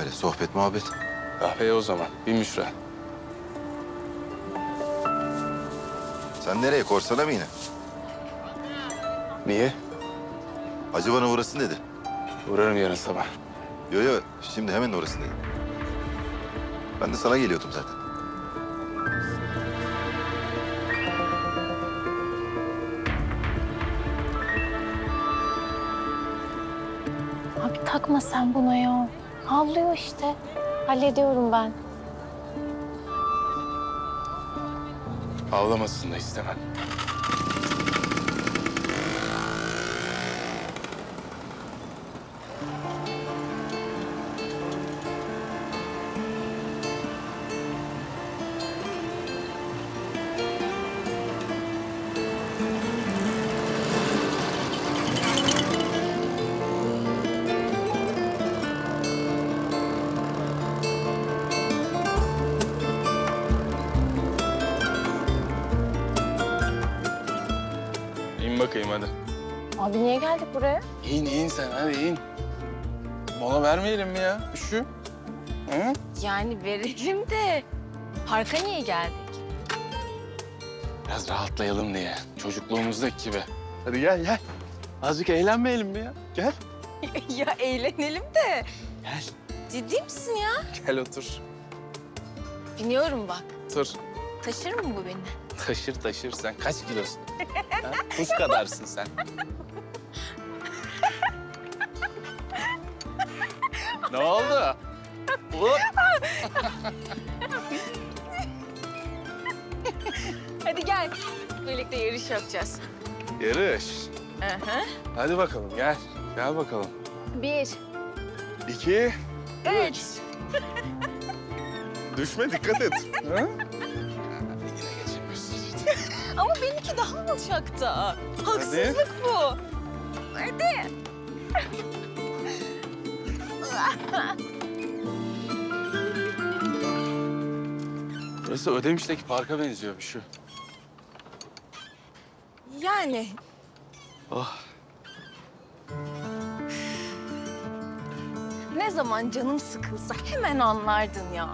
Öyle sohbet muhabbet. Kahveye o zaman. Bir müşra. Sen nereye? Korsana mı yine? Niye? Hacı bana uğrasın dedi. Uğrarım yarın sabah. Yo yo şimdi hemen orası dedi. Ben de sana geliyordum zaten. Abi takma sen buna ya. Havlıyor işte. Hallediyorum ben. Ağlamasını da istemem. Yani verelim de parka niye geldik? Biraz rahatlayalım diye. Çocukluğumuzdaki gibi. Hadi gel gel. Azıcık eğlenmeyelim mi ya? Gel. (laughs) ya eğlenelim de. Gel. Ciddi misin ya? Gel otur. Biniyorum bak. Otur. Taşır mı bu beni? Taşır taşır sen. Kaç kilosun? (laughs) ha? Kuş kadarsın sen. (laughs) ne oldu? Hop. Hadi gel. Birlikte yarış yapacağız. Yarış. Aha. Hadi bakalım gel. Gel bakalım. Bir, İki. üç. (laughs) Düşme dikkat et. (laughs) ha? Ama benimki daha alçakta. Haksızlık bu. Hadi. (laughs) Burası Ödemiş'teki parka benziyor bir şu. Yani Oh. ne zaman canım sıkılsa hemen anlardın ya.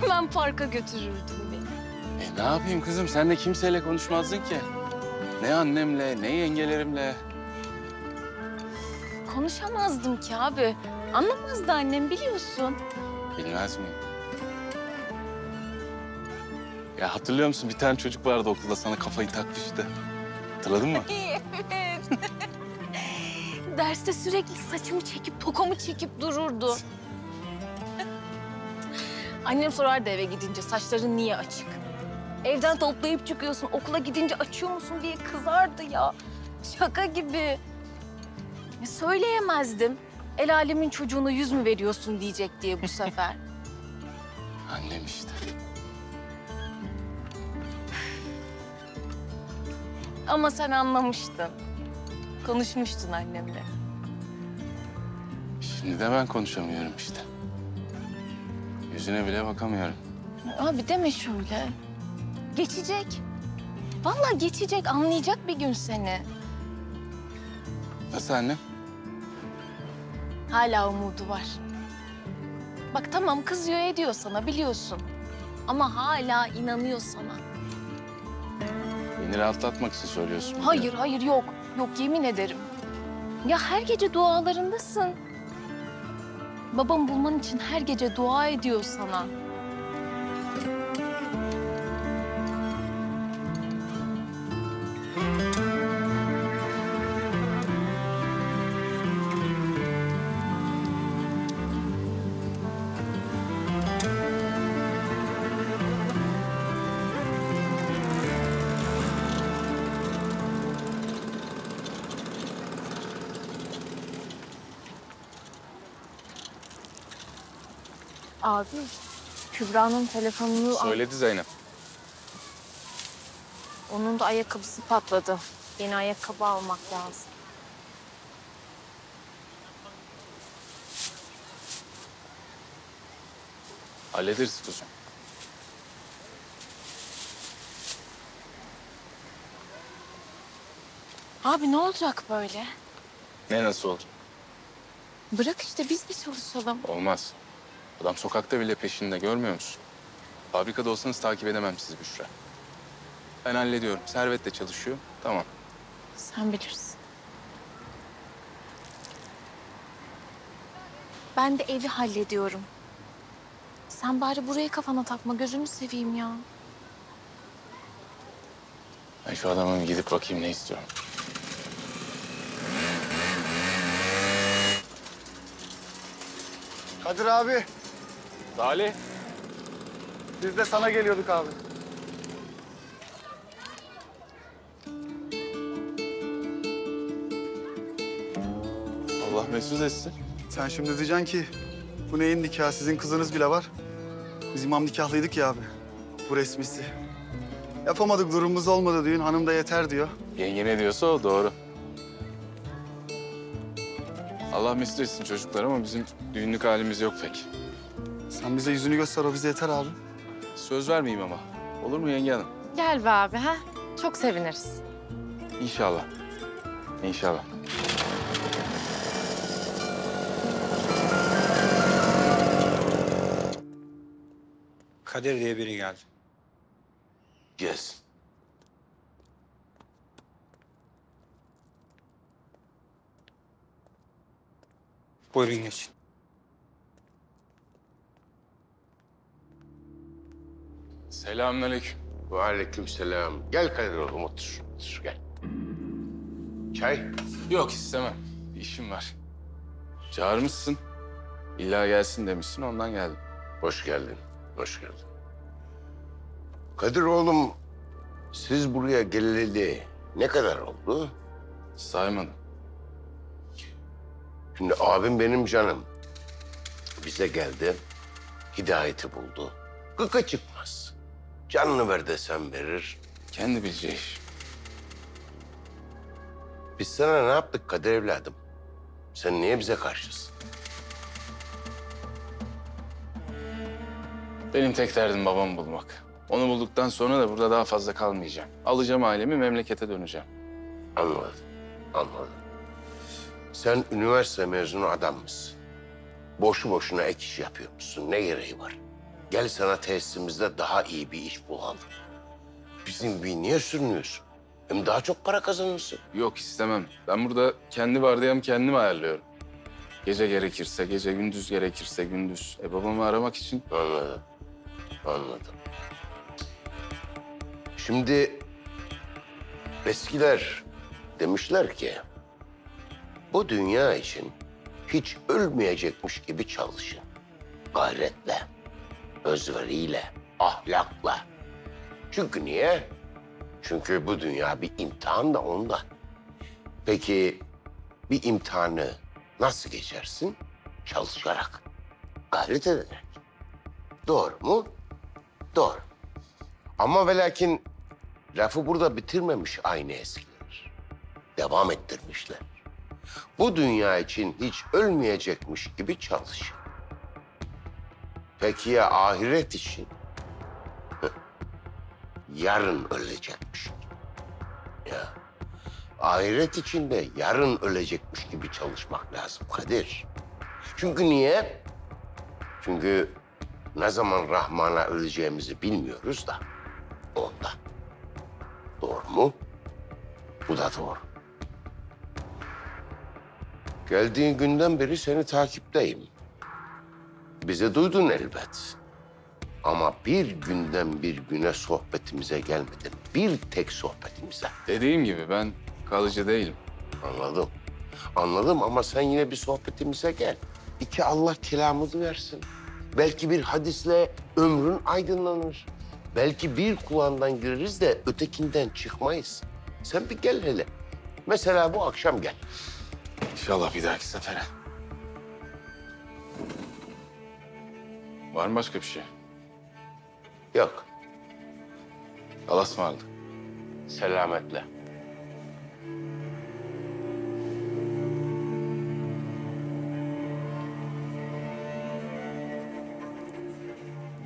Hemen parka götürürdün beni. E ne yapayım kızım? Sen de kimseyle konuşmazdın ki. Ne annemle, ne yengelerimle. Konuşamazdım ki abi. Anlamazdı annem biliyorsun. Bilmez miyim? Ya hatırlıyor musun? Bir tane çocuk vardı okulda sana kafayı takmıştı. Hatırladın mı? (laughs) Derste sürekli saçımı çekip tokamı çekip dururdu. (laughs) Annem sorardı eve gidince saçların niye açık? Evden toplayıp çıkıyorsun okula gidince açıyor musun diye kızardı ya. Şaka gibi. Ya söyleyemezdim. El alemin çocuğuna yüz mü veriyorsun diyecek diye bu sefer. (laughs) Annem işte. Ama sen anlamıştın. Konuşmuştun annemle. Şimdi de ben konuşamıyorum işte. Yüzüne bile bakamıyorum. Abi deme şöyle. Geçecek. Vallahi geçecek, anlayacak bir gün seni. Nasıl annem? Hala umudu var. Bak tamam kızıyor ediyor sana biliyorsun. Ama hala inanıyor sana. Beni rahatlatmak için söylüyorsun. bunu. Hayır hayır yok. Yok yemin ederim. Ya her gece dualarındasın. Babam bulman için her gece dua ediyor sana. Abi Kübra'nın telefonunu. Söyledi Zeynep. Onun da ayakkabısı patladı. Yeni ayakkabı almak lazım. Hallederiz kuzum. Abi ne olacak böyle? Ne nasıl olacak? Bırak işte biz de çalışalım. Olmaz. Adam sokakta bile peşinde görmüyor musun? Fabrikada olsanız takip edemem sizi Büşra. Ben hallediyorum. Servet de çalışıyor. Tamam. Sen bilirsin. Ben de evi hallediyorum. Sen bari burayı kafana takma. Gözünü seveyim ya. Ben şu adama bir gidip bakayım ne istiyorum. Kadir abi, Salih. biz de sana geliyorduk abi. Allah mesut etsin. Sen şimdi diyeceksin ki bu neyin nikahı? Sizin kızınız bile var. Biz imam nikahlıydık ya abi. Bu resmisi. Yapamadık durumumuz olmadı düğün. Hanım da yeter diyor. Yenge ne diyorsa o doğru. Allah mesut etsin çocuklar ama bizim düğünlük halimiz yok pek. Sen bize yüzünü göster o bize yeter abi. Söz vermeyeyim ama. Olur mu yenge hanım? Gel be abi ha. Çok seviniriz. İnşallah. İnşallah. Kadir diye biri geldi. Gelsin. Buyurun geçin. Selamünaleyküm. Ve aleyküm selam. Gel Kadir oğlum otur. Otur gel. Çay? Yok istemem. Bir işim var. Çağırmışsın. İlla gelsin demişsin ondan geldim. Hoş geldin. Hoş geldin. Kadir oğlum siz buraya geleli ne kadar oldu? Saymadım. Şimdi abim benim canım. Bize geldi. Hidayeti buldu. Gıkı çıkmaz. Canını ver desem verir. Kendi bileceği iş. Biz sana ne yaptık Kadir evladım? Sen niye bize karşısın? Benim tek derdim babamı bulmak. Onu bulduktan sonra da burada daha fazla kalmayacağım. Alacağım ailemi memlekete döneceğim. Anladım. Anladım. Sen üniversite mezunu adam mısın? Boşu boşuna ek iş yapıyormuşsun. Ne gereği var? Gel sana tesisimizde daha iyi bir iş bulalım. bizim gibi niye sürünüyorsun? Hem daha çok para kazanırsın. Yok istemem. Ben burada kendi vardiyamı kendim ayarlıyorum. Gece gerekirse gece, gündüz gerekirse gündüz. E babamı aramak için... Anladım. Anladım. Şimdi eskiler demişler ki bu dünya için hiç ölmeyecekmiş gibi çalışın. Gayretle, özveriyle, ahlakla. Çünkü niye? Çünkü bu dünya bir imtihan da ondan. Peki bir imtihanı nasıl geçersin? Çalışarak, gayret ederek. Doğru mu? Doğru. Ama ve lakin lafı burada bitirmemiş aynı eskiler. Devam ettirmişler. Bu dünya için hiç ölmeyecekmiş gibi çalışın. Peki ya ahiret için? Yarın ölecekmiş. Ya. Ahiret için de yarın ölecekmiş gibi çalışmak lazım Kadir. Çünkü niye? Çünkü ne zaman Rahman'a öleceğimizi bilmiyoruz da ondan. Doğru mu? Bu da doğru. Geldiğin günden beri seni takipteyim. Bizi duydun elbet. Ama bir günden bir güne sohbetimize gelmedin. Bir tek sohbetimize. Dediğim gibi ben kalıcı değilim. Anladım. Anladım ama sen yine bir sohbetimize gel. İki Allah kelamını versin. Belki bir hadisle ömrün aydınlanır. Belki bir kulağından gireriz de ötekinden çıkmayız. Sen bir gel hele. Mesela bu akşam gel. İnşallah bir dahaki sefere. Var mı başka bir şey? Yok. Allah'a ısmarladık. Selametle.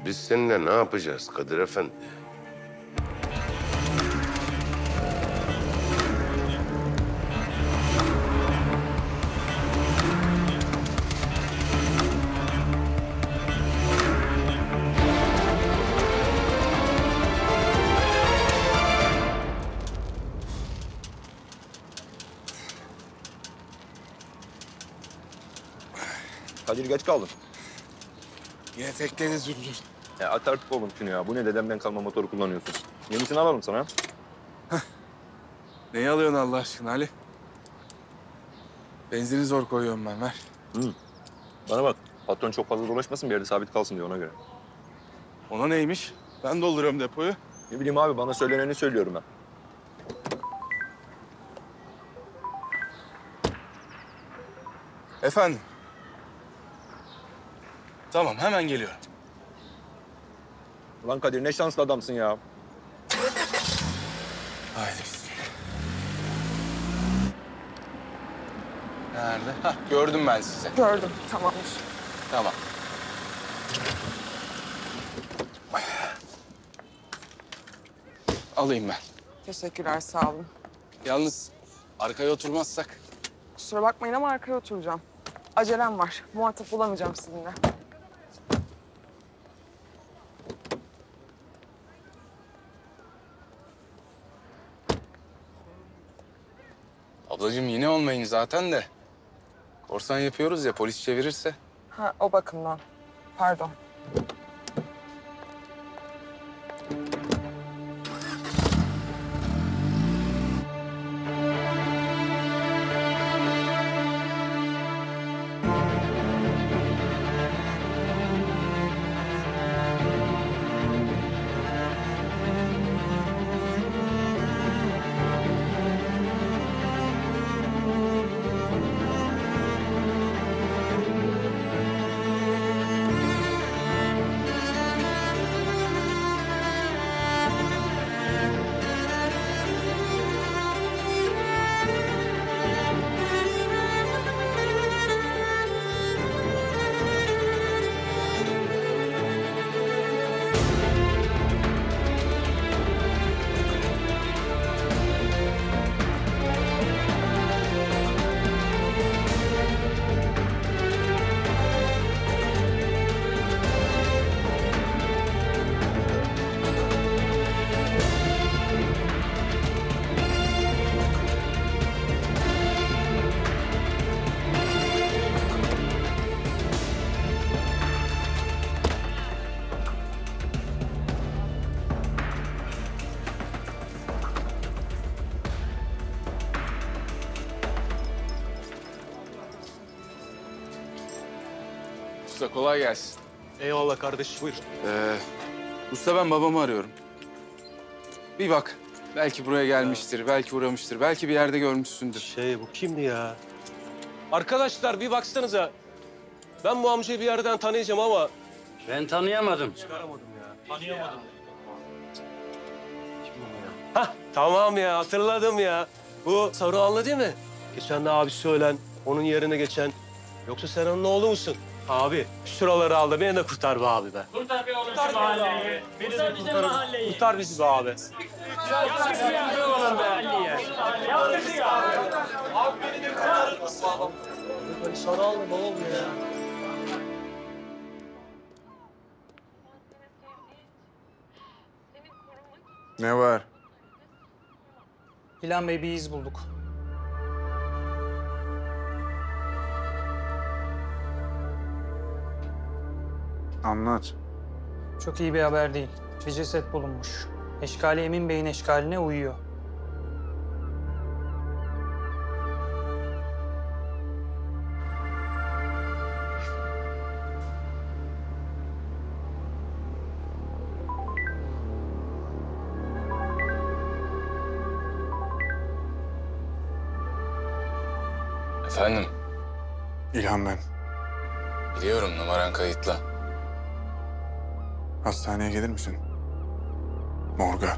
Biz seninle ne yapacağız Kadir Efendi? Geç kaldın. Yine tekleri züldün. Ya at artık oğlum şunu ya. Bu ne dedemden kalma motoru kullanıyorsun. Yenisini alalım sana. Neyi alıyorsun Allah aşkına Ali? Benzini zor koyuyorum ben ver. Hı. Bana bak. Patron çok fazla dolaşmasın bir yerde sabit kalsın diyor ona göre. Ona neymiş? Ben dolduruyorum depoyu. Ne bileyim abi bana söyleneni söylüyorum ben. Efendim? Tamam hemen geliyorum. Ulan Kadir ne şanslı adamsın ya. Haydi. Nerede? Hah, gördüm ben sizi. Gördüm, tamamdır. Tamam. Alayım ben. Teşekkürler, sağ olun. Yalnız arkaya oturmazsak Kusura bakmayın ama arkaya oturacağım. Acelem var. Muhatap olamayacağım sizinle. Ablacığım yine olmayın zaten de. Korsan yapıyoruz ya polis çevirirse. Ha, o bakımdan. Pardon. Kolay gelsin. Eyvallah kardeş buyur. Ee, usta ben babamı arıyorum. Bir bak. Belki buraya gelmiştir, belki uğramıştır, belki bir yerde görmüşsündür. Şey bu kimdi ya? Arkadaşlar bir baksanıza. Ben bu amcayı bir yerden tanıyacağım ama... Ben tanıyamadım. Çıkaramadım ya. Tanıyamadım. Hah tamam ya hatırladım ya. Bu Saruhanlı değil mi? Geçen de abisi ölen, onun yerine geçen. Yoksa sen onun oğlu musun? Abi şuraları aldı beni de kurtar be abi be. Kurtar bir oğlum Kurtar şu be mahalleyi. Beni Kurtar de bizim kurtar, mahalleyi. kurtar bizi be abi. Yazık ya bir oğlum be. Yazık ya. Abi beni de kurtarır mısın? Ben sana aldım oğlum ya. Ne var? İlhan Bey bir iz bulduk. Anlat. Çok iyi bir haber değil. Bir ceset bulunmuş. Eşkali Emin Bey'in eşkaline uyuyor. Efendim, İlhan ben. biliyorum numaran kayıtlı. Hastaneye gelir misin? Morga.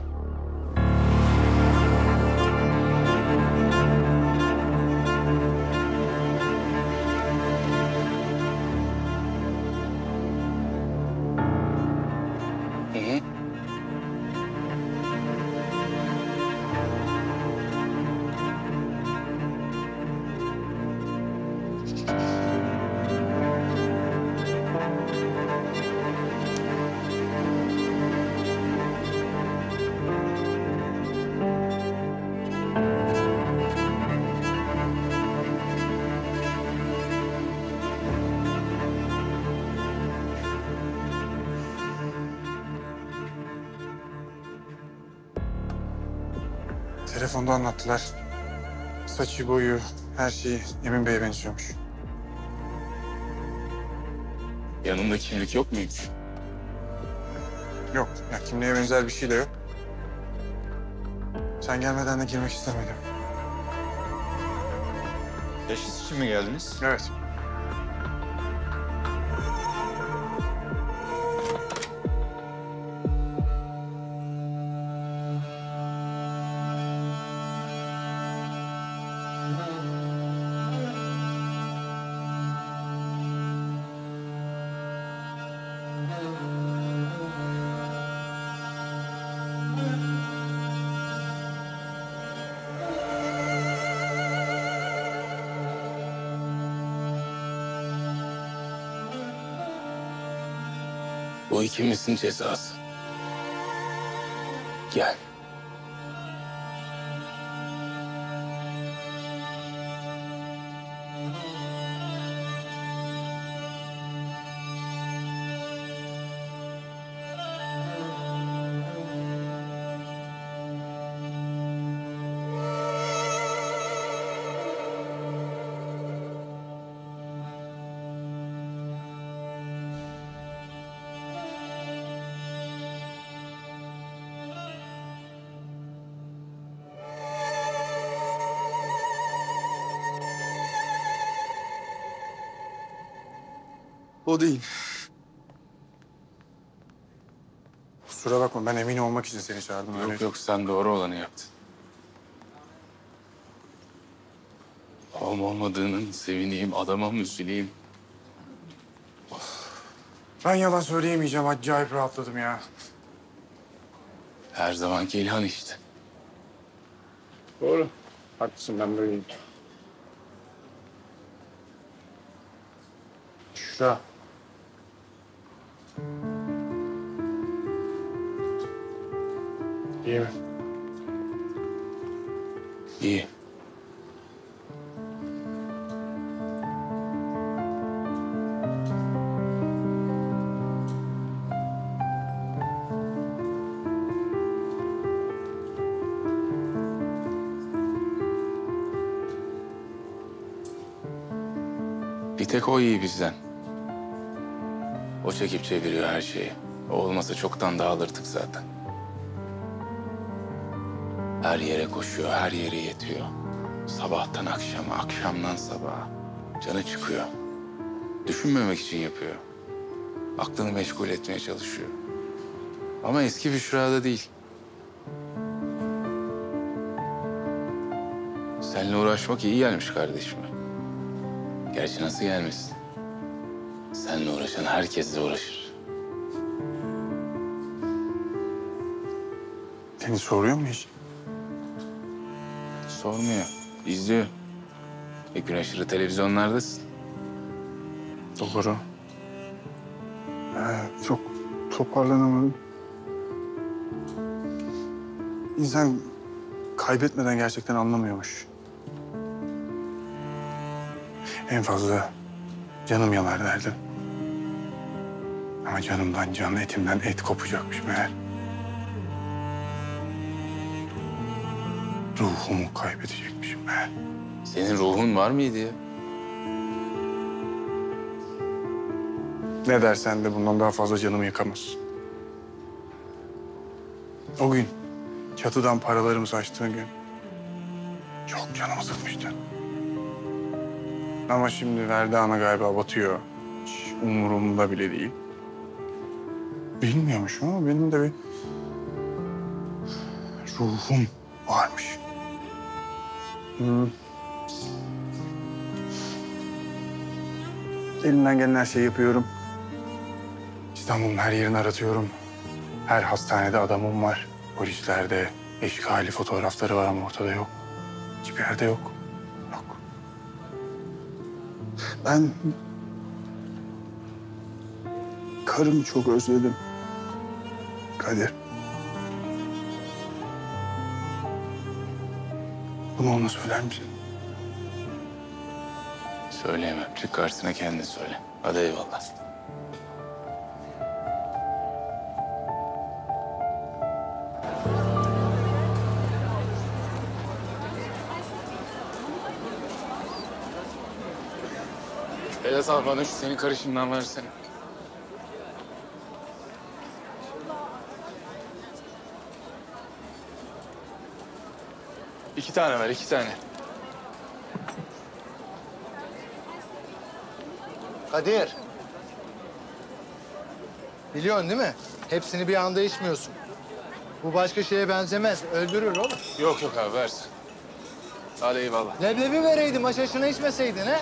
Telefonda anlattılar. Saçı, boyu, her şeyi Emin Bey'e benziyormuş. Yanında kimlik yok muymuş? Yok, ya kimliğe benzer bir şey de yok. Sen gelmeden de girmek istemedim. Teşhis için mi geldiniz? Evet. Bu ikimizin cezası. Gel. O değil. Kusura bakma ben emin olmak için seni çağırdım. Yok öyle. yok sen doğru olanı yaptın. Babam olmadığının sevineyim, adama mı üzüleyim? Ben yalan söyleyemeyeceğim. Acayip rahatladım ya. Her zamanki İlhan işte. Doğru. Haklısın ben böyleyim. Şura. Tek o iyi bizden. O çekip çeviriyor her şeyi. O olmasa çoktan dağılırdık zaten. Her yere koşuyor, her yere yetiyor. Sabahtan akşama, akşamdan sabaha. Canı çıkıyor. Düşünmemek için yapıyor. Aklını meşgul etmeye çalışıyor. Ama eski Büşra'da değil. Seninle uğraşmak iyi gelmiş kardeşime. Gerçi nasıl gelmesin? Seninle uğraşan herkesle uğraşır. Seni soruyor mu hiç? Sormuyor, izliyor. E gün aşırı televizyonlardasın. Doğru. Ee, çok toparlanamadım. İnsan kaybetmeden gerçekten anlamıyormuş. En fazla canım yanar derdim. Ama canımdan can, etimden et kopacakmış meğer. Ruhumu kaybedecekmişim meğer. Senin ruhun var mıydı ya? Ne dersen de bundan daha fazla canımı yakamazsın. O gün çatıdan paralarımızı açtığın gün Ama şimdi Verda Ana galiba batıyor. Hiç umurumda bile değil. Bilmiyormuşum ama benim de bir ruhum varmış. Hmm. Elimden gelen her şeyi yapıyorum. İstanbul'un her yerini aratıyorum. Her hastanede adamım var. Polislerde eşkali fotoğrafları var ama ortada yok. Hiçbir yerde. Yok. Ben karımı çok özledim. Kadir. Bunu ona söyler misin? Söyleyemem. Çık karşısına kendin söyle. Hadi eyvallah. Bana şu senin karışımdan versene. İki tane ver, iki tane. Kadir. Biliyorsun değil mi? Hepsini bir anda içmiyorsun. Bu başka şeye benzemez. Öldürür oğlum. Yok yok abi versin. Hadi eyvallah. Leblebi vereydim, aşaşını içmeseydin ha?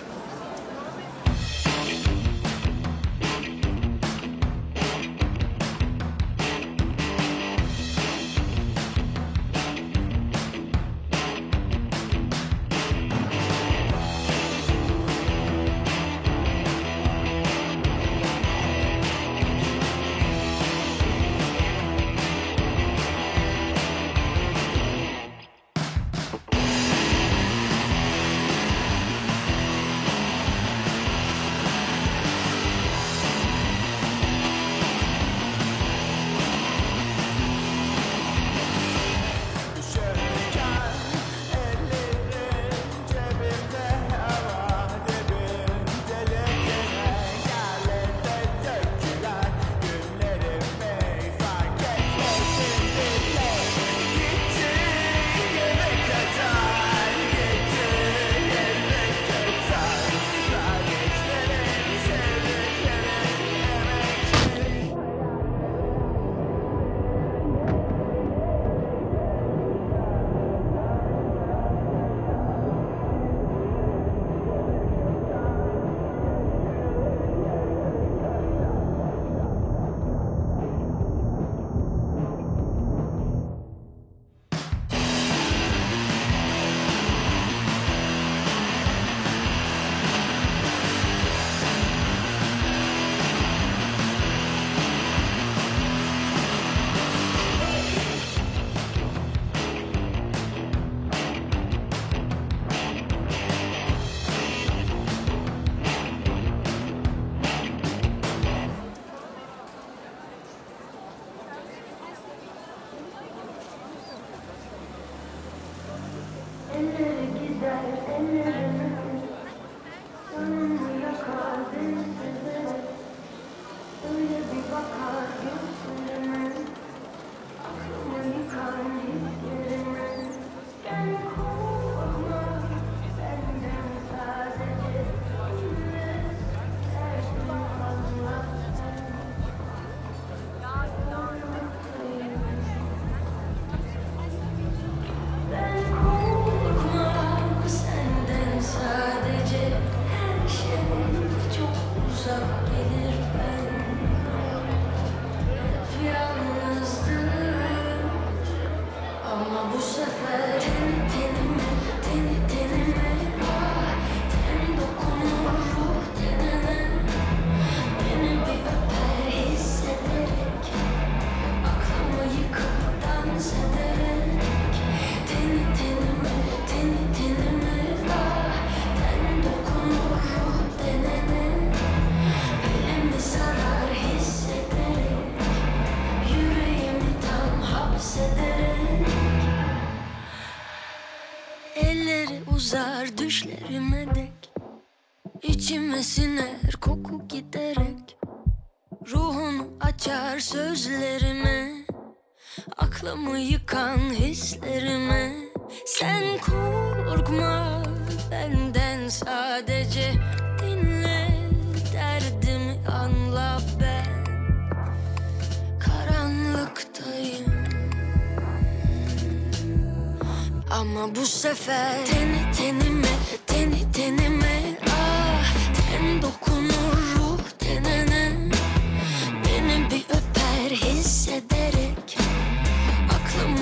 Geçinmesinler.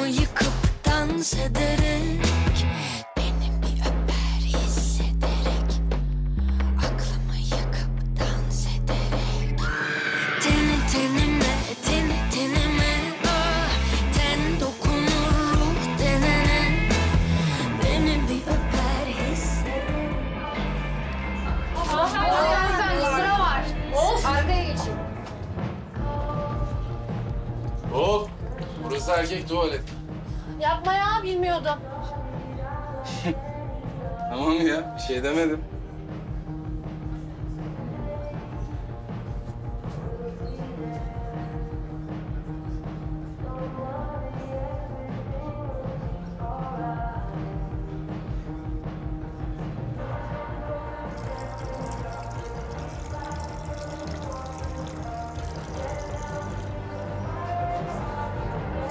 Yıkıp dans ederek şey demedim.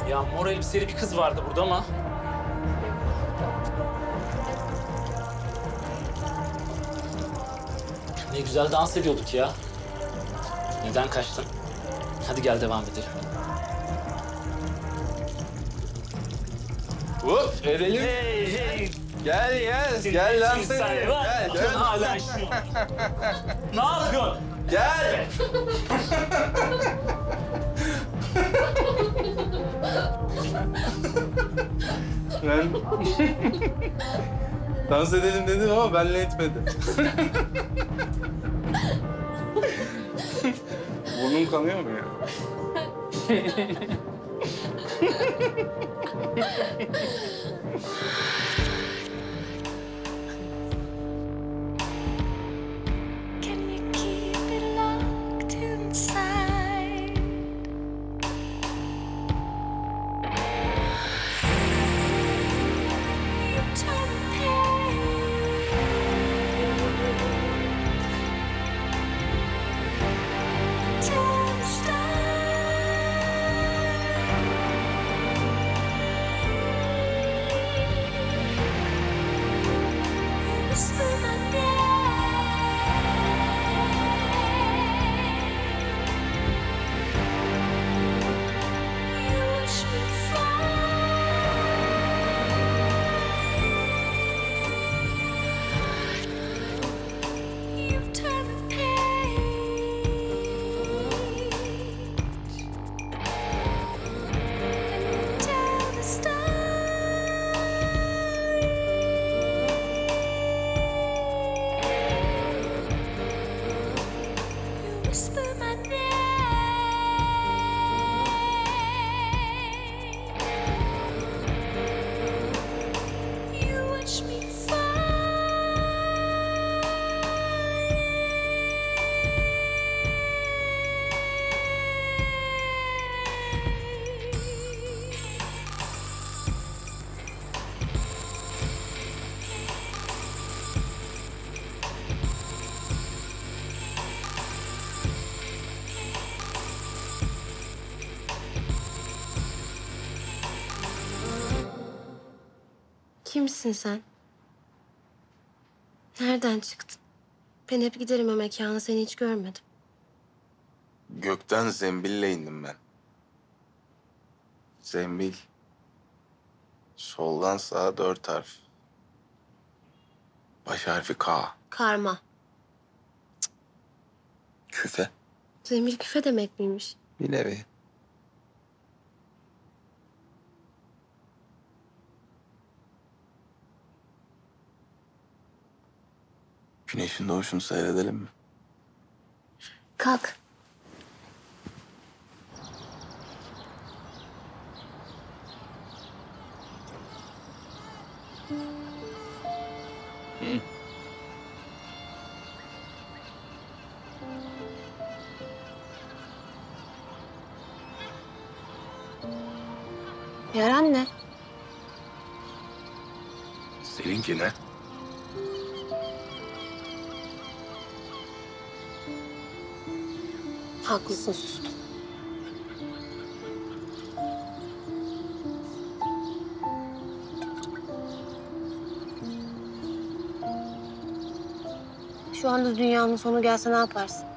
Ya mor elbiseli bir kız vardı burada ama. Güzel dans ediyorduk ya. Neden kaçtın? Hadi gel devam edelim. Hop edelim. Gel gel gel lan Sen. Gel gel. hala şu. (laughs) ne yapıyorsun? Gel. (laughs) Ben (laughs) dans edelim dedim ama benle etmedi. Burnum kanıyor mu ya? (laughs) Kimsin sen? Nereden çıktın? Ben hep giderim o mekana, seni hiç görmedim. Gökten zembille indim ben. Zembil. Soldan sağa dört harf. Baş harfi K. Karma. Küfe. Zembil küfe demek miymiş? Bir nevi. Güneşin doğuşunu seyredelim mi? Kalk. Hı. Yaran ne? Seninki ne? Haklısın sustum. Şu anda dünyanın sonu gelse ne yaparsın?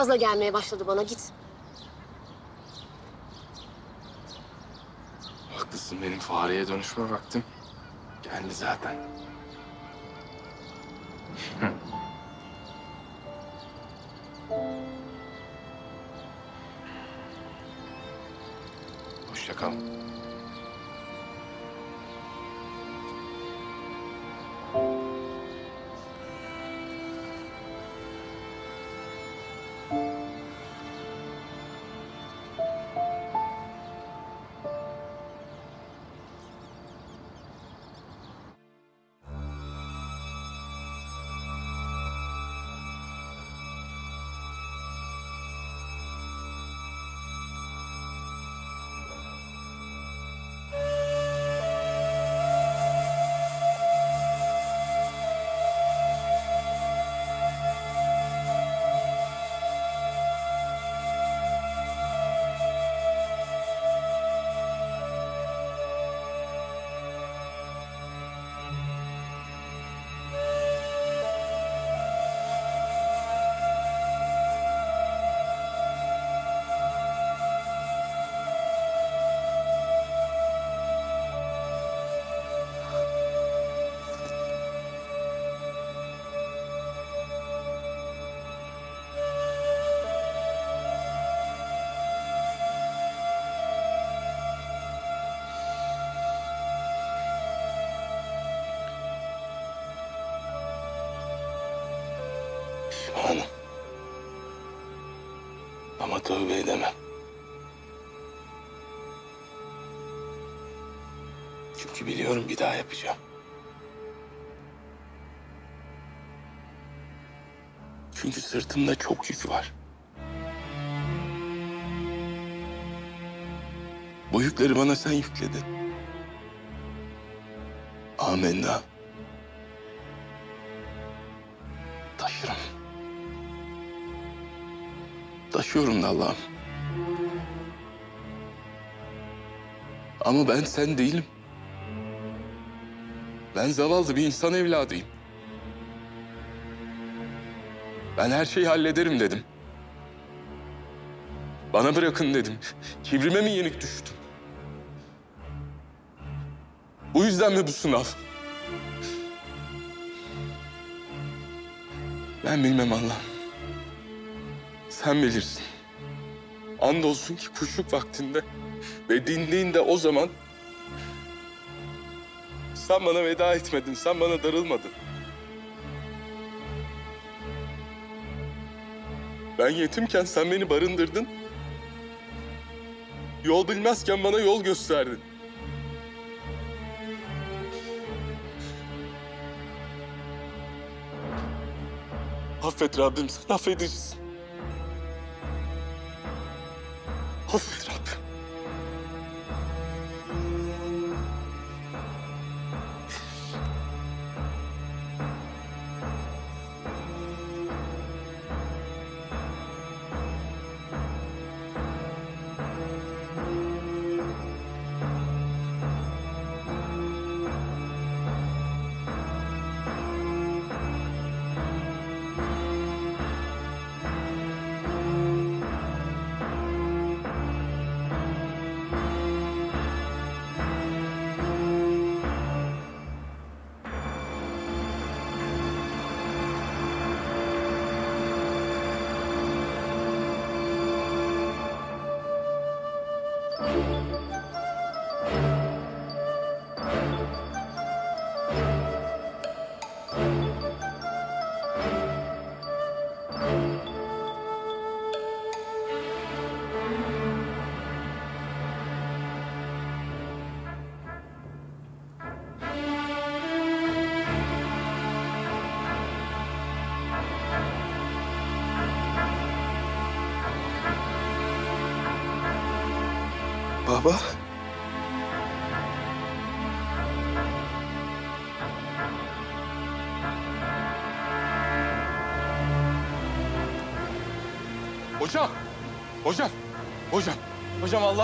Fazla gelmeye başladı bana git. Haklısın benim fareye dönüşme vaktim geldi zaten. Daha yapacağım. Çünkü sırtımda çok yük var. Bu yükleri bana sen yükledin. Amenna. Taşırım. Taşıyorum da Allah'ım. Ama ben sen değilim. Ben zavallı bir insan evladıyım. Ben her şeyi hallederim dedim. Bana bırakın dedim. Kibrime mi yenik düştüm? Bu yüzden mi bu sınav? Ben bilmem Allah'ım. Sen bilirsin. Andolsun ki kuşluk vaktinde ve dindiğinde o zaman sen bana veda etmedin, sen bana darılmadın. Ben yetimken sen beni barındırdın. Yol bilmezken bana yol gösterdin. Affet Rabbim, sen affedicisin. Affet Rabbim.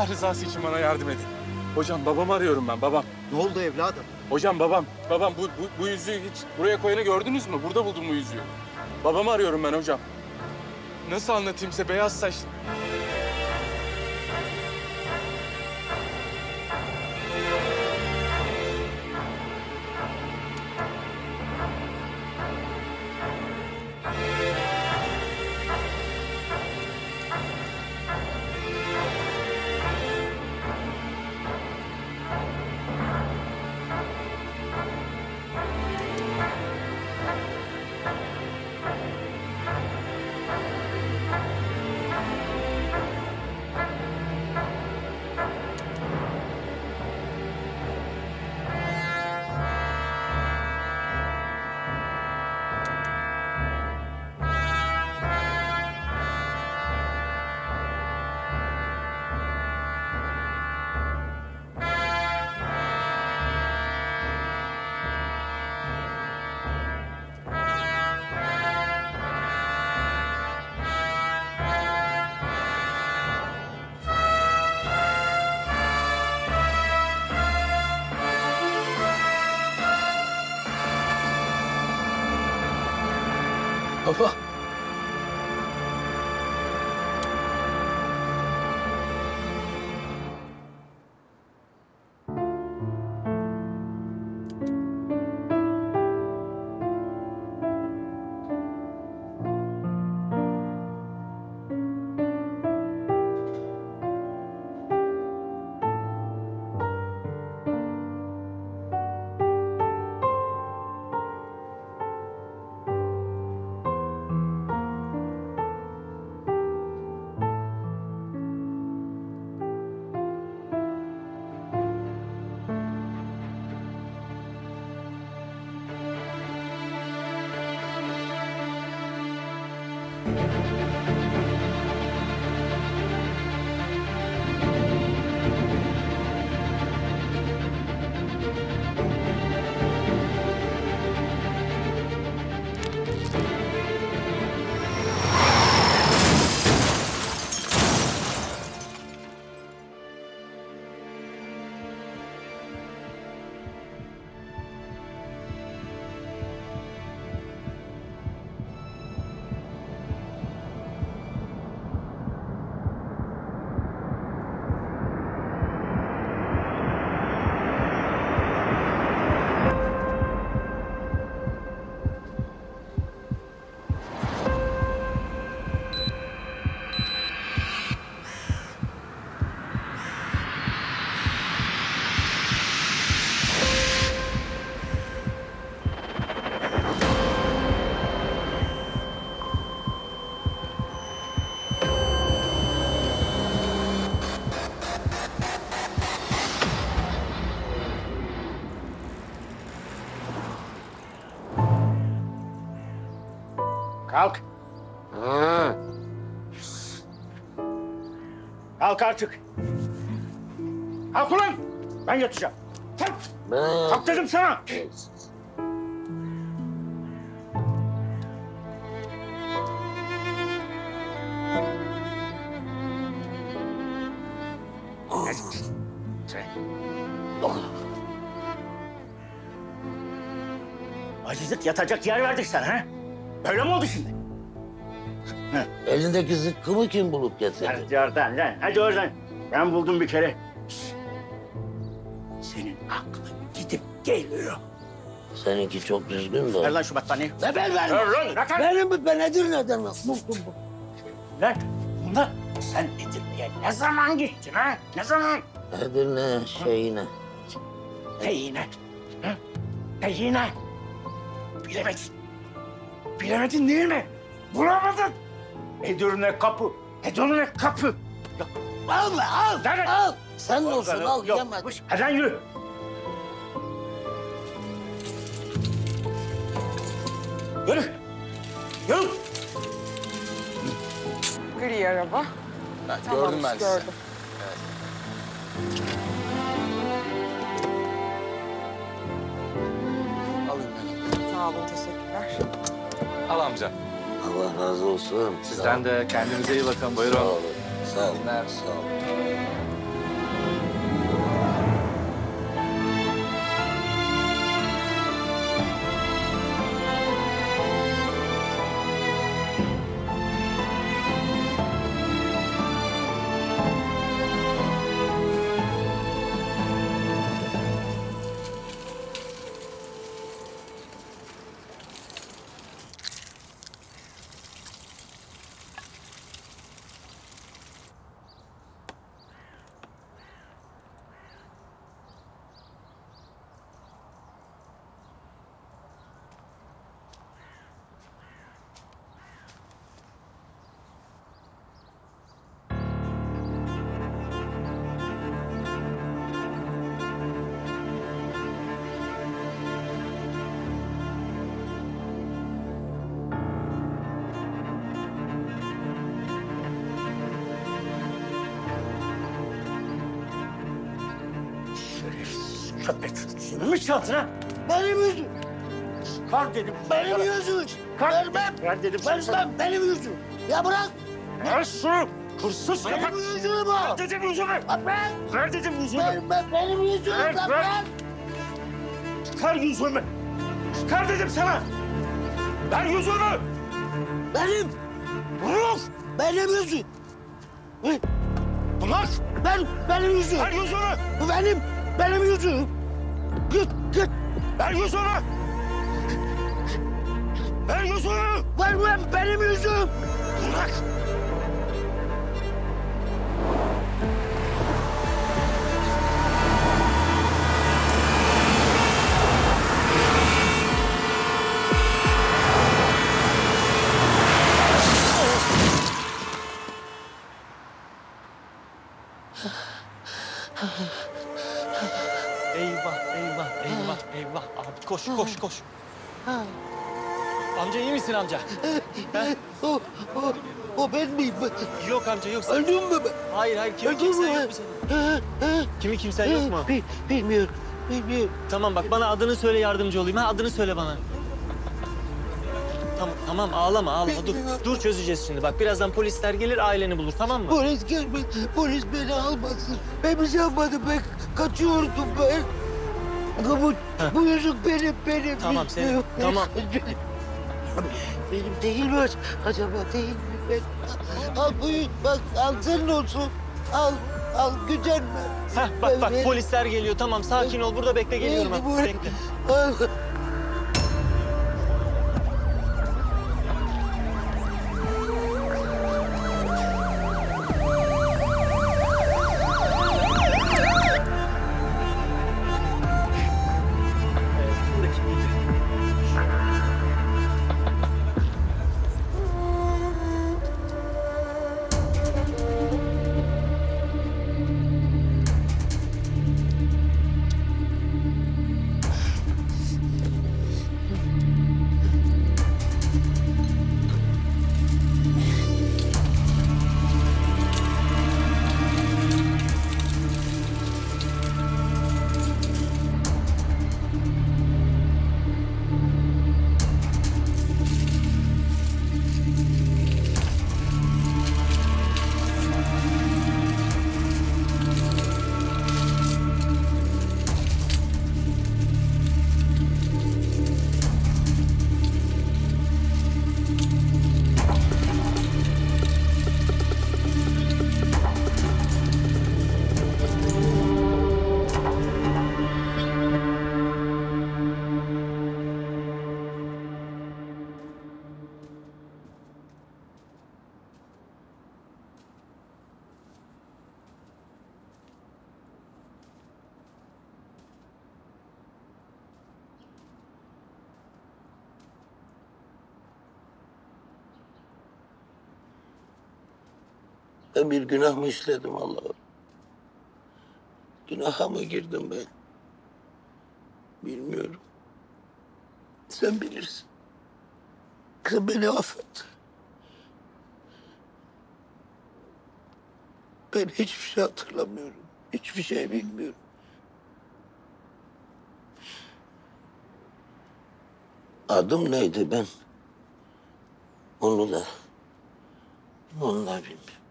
Allah rızası için bana yardım edin. Hocam babamı arıyorum ben babam. Ne oldu evladım? Hocam babam, babam bu, bu, bu yüzüğü hiç buraya koyanı gördünüz mü? Burada buldum bu yüzüğü. Babamı arıyorum ben hocam. Nasıl anlatayım size beyaz saçlı. Kalk artık. Kalk ulan. Ben yatacağım. Kalk. Kalk dedim sana. Acıdık yatacak yer verdik sana ha? Böyle mi oldu şimdi? Elindeki zıkkımı kim bulup getirdi? Hadi oradan lan, hadi oradan. Ben buldum bir kere. Senin aklın gidip geliyor. Seninki çok düzgün de. Ver lan şu battaniyeyi. Ne ben Ver vermem. lan, bırak lan. Benim bu ben Edirne'den nasıl buldum bu? Lan bunlar sen Edirne'ye ne zaman gittin ha? Ne zaman? Edirne şeyine. Neyine? Ha? Neyine? Bilemedin. Bilemedin değil mi? Bulamadın. Edirne kapı. Edirne kapı. Ya, Al al. Nerede? Al. Sen de olsun al yemedin. Hadi lan yürü. Yürü. Yürü. Gri araba. Ha, Tamam, gördüm ben sizi. gördüm. Alayım ben. Sağ olun, teşekkürler. Al amca. Allah razı olsun. Sizden de kendinize iyi bakın. Buyurun. Sağ olun. Sağ olun. Sağ olun. Ha? Benim yüzüm. Kar dedim. Benim yüzüm. Kar. Vermem. Ver dedim. Vermem. Benim yüzüm. Ya bırak. Ver şunu. Hırsız köpek. Benim yüzüm o. Ver dedim yüzümü. Bırak. Ver dedim yüzümü. Vermem. Benim yüzüm. Ver, ver. bırak. Çıkar yüzümü. Çıkar dedim sana. Ver yüzümü. Benim. Bırak. Benim yüzüm. Hı, Bırak. Ben, benim yüzüm. Ver yüzümü. Bu benim, benim yüzüm. Git, git. Ver yüzümü. Ver yüzümü. Vermem, benim yüzüm. Bırak. Eyvah, (laughs) koş, koş, koş. Amca iyi misin amca? (laughs) O, o, o ben miyim? Yok amca yok. Sen... Öldüm mü ben? Hayır hayır kimi Öldüm kimsen mü? yok mu senin? Kimi kimsen yok mu? Bi- bilmiyorum, bilmiyorum. Tamam bak bana adını söyle yardımcı olayım. Ha adını söyle bana. Tamam tamam ağlama ağlama dur. Dur çözeceğiz şimdi. Bak birazdan polisler gelir aileni bulur tamam mı? Polis gelme, polis beni almasın. Ben bir şey yapmadım, ben kaçıyordum ben. Bu, bu yüzük benim, benim. Tamam, senin. Tamam. Benim. Değil mi acaba değil mi? Ben, al bu yüzük, bak al senin olsun. Al, al gücenme. Heh, bak bak polisler geliyor tamam sakin ol burada bekle geliyorum Neydi bu? Bekle. Al. Ben bir günah mı işledim Allah'ım? Günaha mı girdim ben? Bilmiyorum. Sen bilirsin. Sen beni affet. Ben hiçbir şey hatırlamıyorum. Hiçbir şey bilmiyorum. Adım neydi ben? Onu da, onu da bilmiyorum.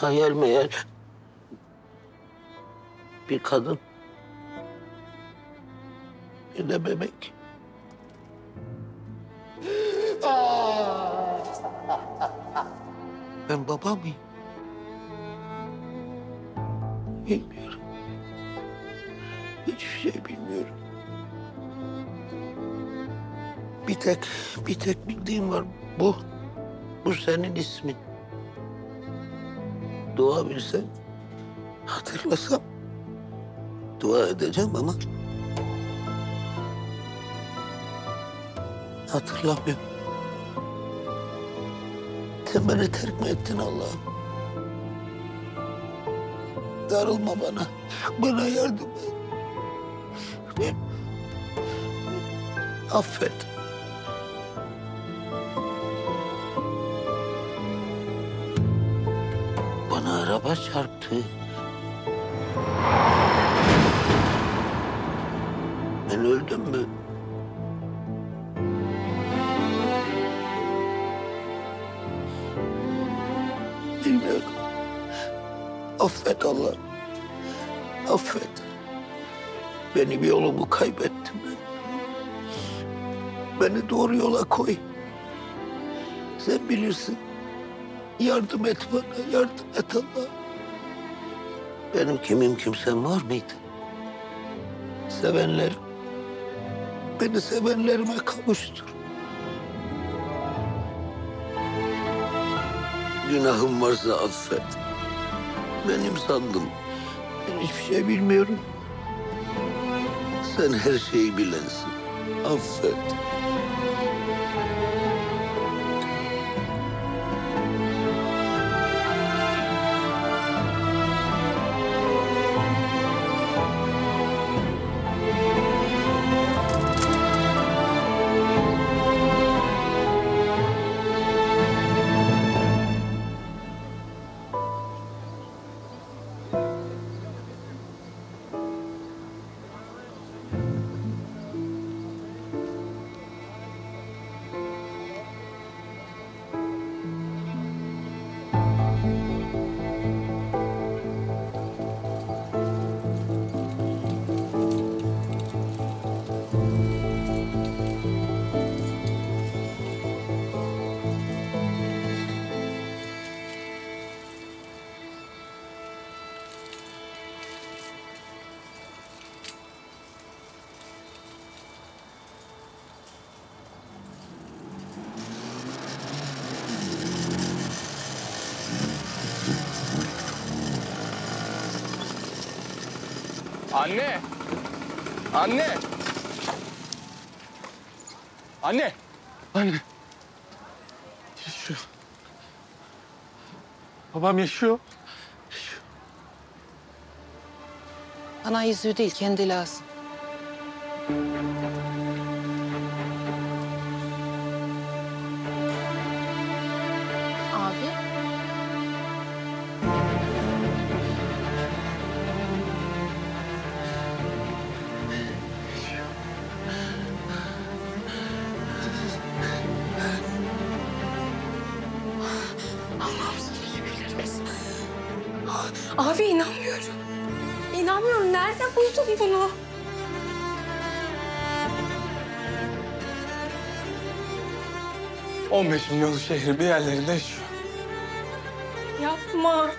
Hayal meyal. Bir kadın. Bir de bebek. Ben baba mıyım? Bilmiyorum. Hiçbir şey bilmiyorum. Bir tek, bir tek bildiğim var. Bu, bu senin ismin. Dua bilsem, hatırlasam dua edeceğim ama hatırlamıyorum. Sen beni terk mi ettin Allah'ım? Darılma bana. Bana yardım et. Affet. Bana çarptı. Ben öldüm mü? Bilmiyorum. Affet Allah. Affet. Benim yolumu kaybettim ben. Beni doğru yola koy. Sen bilirsin. Yardım et bana, yardım et Allah. Benim kimim kimsem var mıydı? Sevenlerim. Beni sevenlerime kavuştur. Günahım varsa affet. Benim sandım. Ben hiçbir şey bilmiyorum. Sen her şeyi bilensin. Affet. Anne! Anne! Anne. Yaşıyor. Babam yaşıyor. Bana yüzüğü değil, kendi lazım. Şehri bir yerlerinde yaşıyor. Yapma.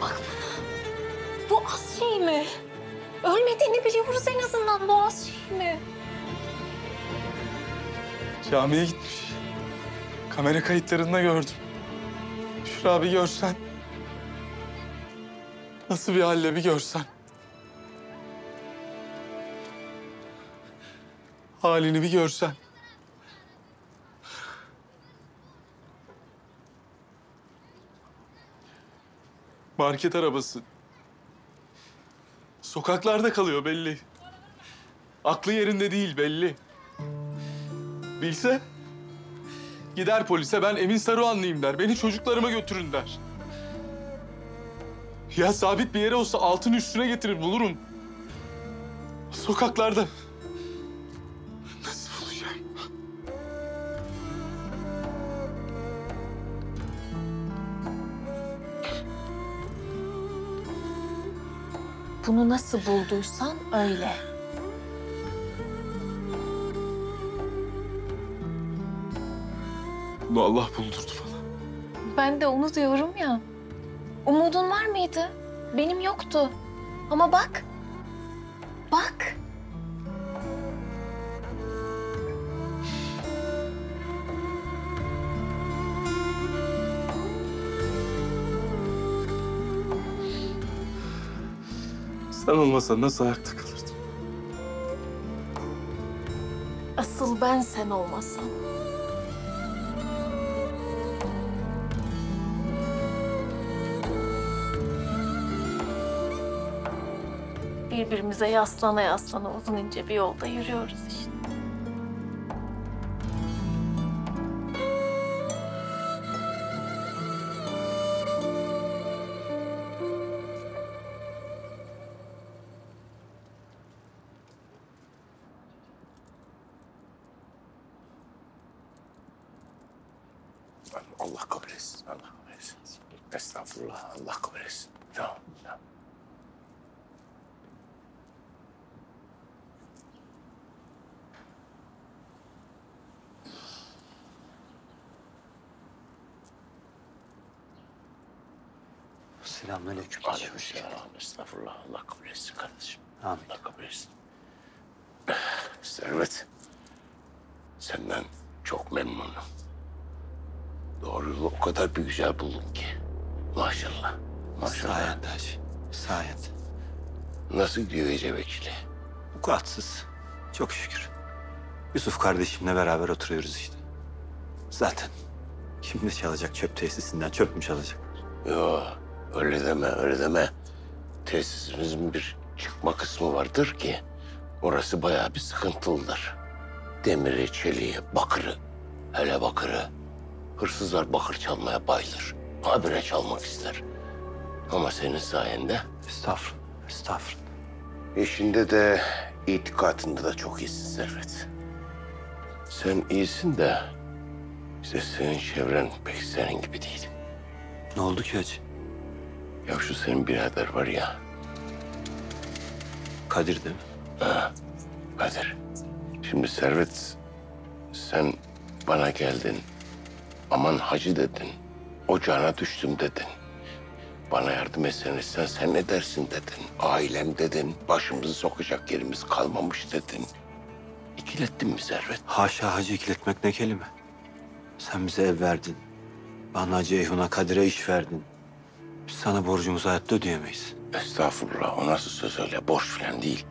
Bak bana. Bu az şey mi? Ölmediğini biliyoruz en azından. Bu az şey mi? Camiye gitmiş. Kamera kayıtlarında gördüm. Şura bir görsen. Nasıl bir halle bir görsen. Halini bir görsen. Market arabası. Sokaklarda kalıyor belli. Aklı yerinde değil belli. Bilse gider polise ben Emin Saruhanlıyım der. Beni çocuklarıma götürün der. Ya sabit bir yere olsa altın üstüne getirir bulurum. Sokaklarda. Bunu nasıl bulduysan öyle. Bunu Allah buldurdu bana. Ben de onu diyorum ya. Umudun var mıydı? Benim yoktu. Ama bak. Sen olmasan nasıl ayakta kalırdım? Asıl ben sen olmasam. Birbirimize yaslana yaslana uzun ince bir yolda yürüyoruz işte. Nasıl gidiyor Ece Vekili? Vukuatsız. Çok şükür. Yusuf kardeşimle beraber oturuyoruz işte. Zaten şimdi çalacak çöp tesisinden çöp mü çalacak? Yo, öyle deme, öyle deme. Tesisimizin bir çıkma kısmı vardır ki... ...orası bayağı bir sıkıntılıdır. Demiri, çeliği, bakırı, hele bakırı. Hırsızlar bakır çalmaya bayılır. Habire çalmak ister. Ama senin sayende... Estağfurullah, estağfurullah. İşinde de, itikadında da çok iyisin Servet. Sen iyisin de... ...işte senin çevren pek senin gibi değil. Ne oldu ki hacı? Ya şu senin birader var ya... Kadir değil mi? Ha, Kadir. Şimdi Servet, sen bana geldin. Aman hacı dedin. Ocağına düştüm dedin. Bana yardım etseniz sen, sen ne dersin dedin. Ailem dedin. Başımızı sokacak yerimiz kalmamış dedin. İkilettin mi Servet? Haşa hacı ikiletmek ne kelime? Sen bize ev verdin. Bana Ceyhun'a Kadir'e iş verdin. Biz sana borcumuzu hayatta ödeyemeyiz. Estağfurullah. O nasıl söz öyle? Borç falan değil.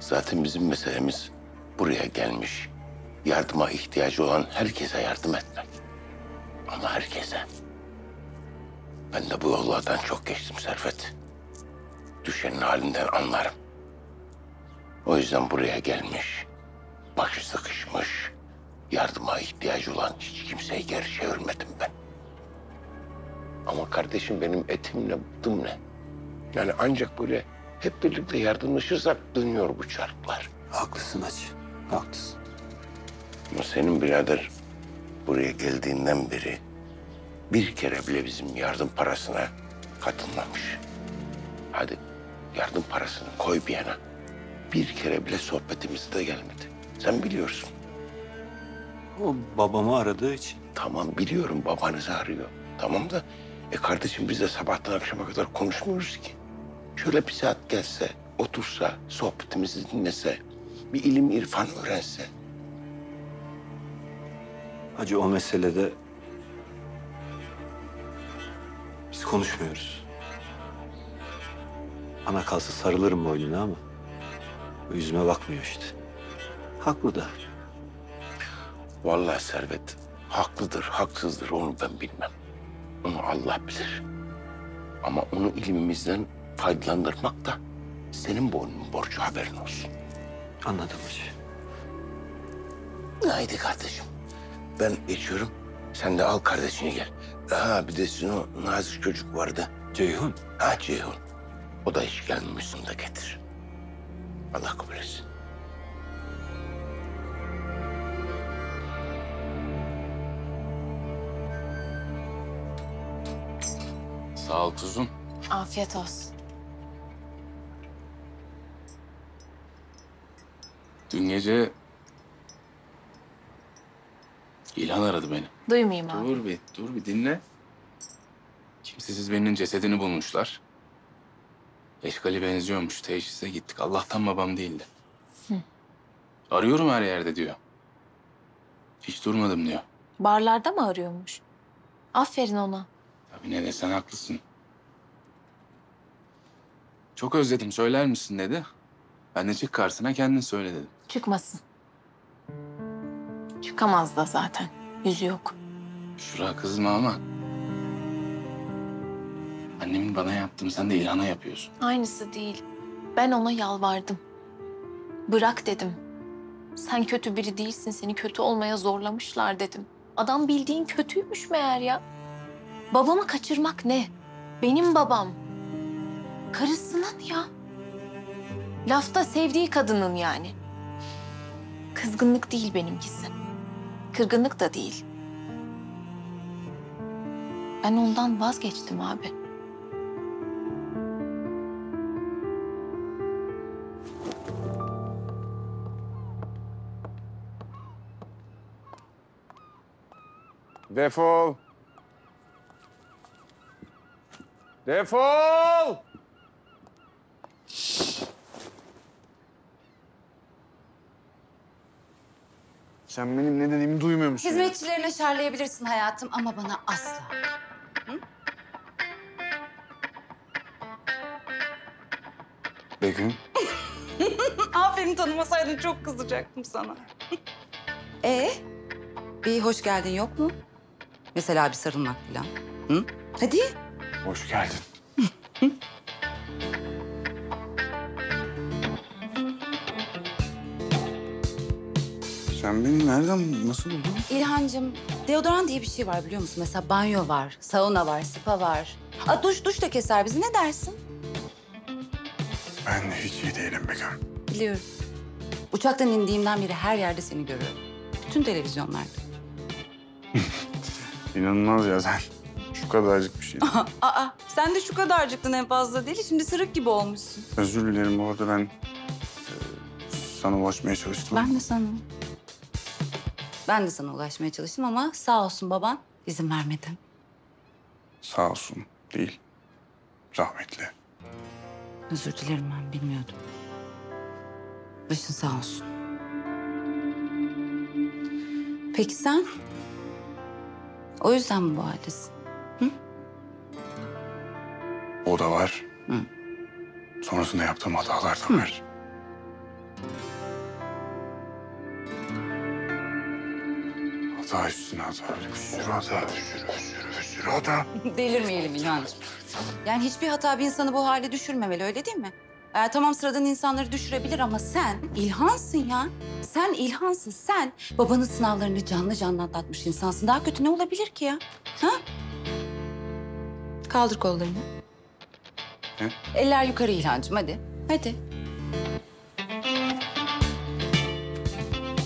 Zaten bizim meselemiz buraya gelmiş. Yardıma ihtiyacı olan herkese yardım etmek. Ama herkese. Ben de bu yollardan çok geçtim Servet. Düşenin halinden anlarım. O yüzden buraya gelmiş. Başı sıkışmış. Yardıma ihtiyacı olan hiç kimseyi geri çevirmedim ben. Ama kardeşim benim etimle bıdım ne? Yani ancak böyle hep birlikte yardımlaşırsak dönüyor bu çarklar. Haklısın hacı, haklısın. Ama senin birader buraya geldiğinden beri bir kere bile bizim yardım parasına katılmamış. Hadi yardım parasını koy bir yana. Bir kere bile sohbetimize de gelmedi. Sen biliyorsun. O babamı aradığı için. Tamam biliyorum babanızı arıyor. Tamam da e kardeşim biz de sabahtan akşama kadar konuşmuyoruz ki. Şöyle bir saat gelse, otursa, sohbetimizi dinlese, bir ilim irfan öğrense. Hacı o meselede biz konuşmuyoruz. Ana kalsa sarılırım boynuna ama yüzüme bakmıyor işte. Haklı da. Vallahi Servet haklıdır, haksızdır onu ben bilmem. Onu Allah bilir. Ama onu ilmimizden faydalandırmak da senin boynun borcu haberin olsun. Anladım hacı. Haydi kardeşim. Ben geçiyorum. Sen de al kardeşini gel. Ha bir de sizin o nazik çocuk vardı. Ceyhun. Ha Ceyhun. O da hiç gelmemişsin de getir. Allah kabul etsin. Sağ ol kuzum. Afiyet olsun. Dün gece İlhan aradı beni. Duymayayım abi. Dur bir, dur bir dinle. Kimsesiz birinin cesedini bulmuşlar. Eşkali benziyormuş. Teşhise gittik. Allah'tan babam değildi. Hı. Arıyorum her yerde diyor. Hiç durmadım diyor. Barlarda mı arıyormuş? Aferin ona. Tabii ne sen haklısın. Çok özledim söyler misin dedi. Ben de çık karşısına kendin söyle dedim. Çıkmasın. Çıkamaz da zaten. Yüzü yok. Şura kızma ama. Annemin bana yaptığını sen de İlhan'a yapıyorsun. Aynısı değil. Ben ona yalvardım. Bırak dedim. Sen kötü biri değilsin. Seni kötü olmaya zorlamışlar dedim. Adam bildiğin kötüymüş meğer ya. Babamı kaçırmak ne? Benim babam. Karısının ya. Lafta sevdiği kadının yani. Kızgınlık değil benimkisi. Kırgınlık da değil. Ben ondan vazgeçtim abi. Defol. Defol! Sen benim ne dediğimi duymuyor musun? Hizmetçilerine şarlayabilirsin hayatım ama bana asla. Begüm. (laughs) Aferin tanımasaydın çok kızacaktım sana. (laughs) Ee, bir hoş geldin yok mu? Mesela bir sarılmak falan. Hı? Hadi. Hoş geldin. (laughs) Sen beni nereden, nasıl buldun? İlhancığım, deodorant diye bir şey var biliyor musun? Mesela banyo var, sauna var, spa var. Aa, duş, duş da keser bizi. Ne dersin? Ben de hiç iyi değilim Begüm. Biliyorum. Uçaktan indiğimden beri her yerde seni görüyorum. Bütün televizyonlarda. (laughs) İnanılmaz ya sen. Şu kadarcık bir şey. (laughs) Aa, sen de şu kadarcıktın en fazla değil. Şimdi sırık gibi olmuşsun. Özür dilerim bu arada ben e, sana ulaşmaya çalıştım. Ben de sana. Ben de sana ulaşmaya çalıştım ama sağ olsun baban izin vermedi. Sağ olsun değil. Rahmetli. Özür dilerim ben bilmiyordum. Başın sağ olsun. Peki sen? O yüzden mi bu haldesin? O da var. Hı. Sonrasında yaptığım hatalar da var. Hata üstüne hata. Bir sürü hata, bir sürü, bir sürü, bir sürü hata. (laughs) Delirmeyelim İlhancığım. Yani hiçbir hata bir insanı bu hale düşürmemeli öyle değil mi? Ee, tamam sıradan insanları düşürebilir ama sen İlhansın ya. Sen İlhansın sen. Babanın sınavlarını canlı canlı atlatmış insansın. Daha kötü ne olabilir ki ya? Ha? Kaldır kollarını. Ne? Eller yukarı İlhancığım hadi. Hadi.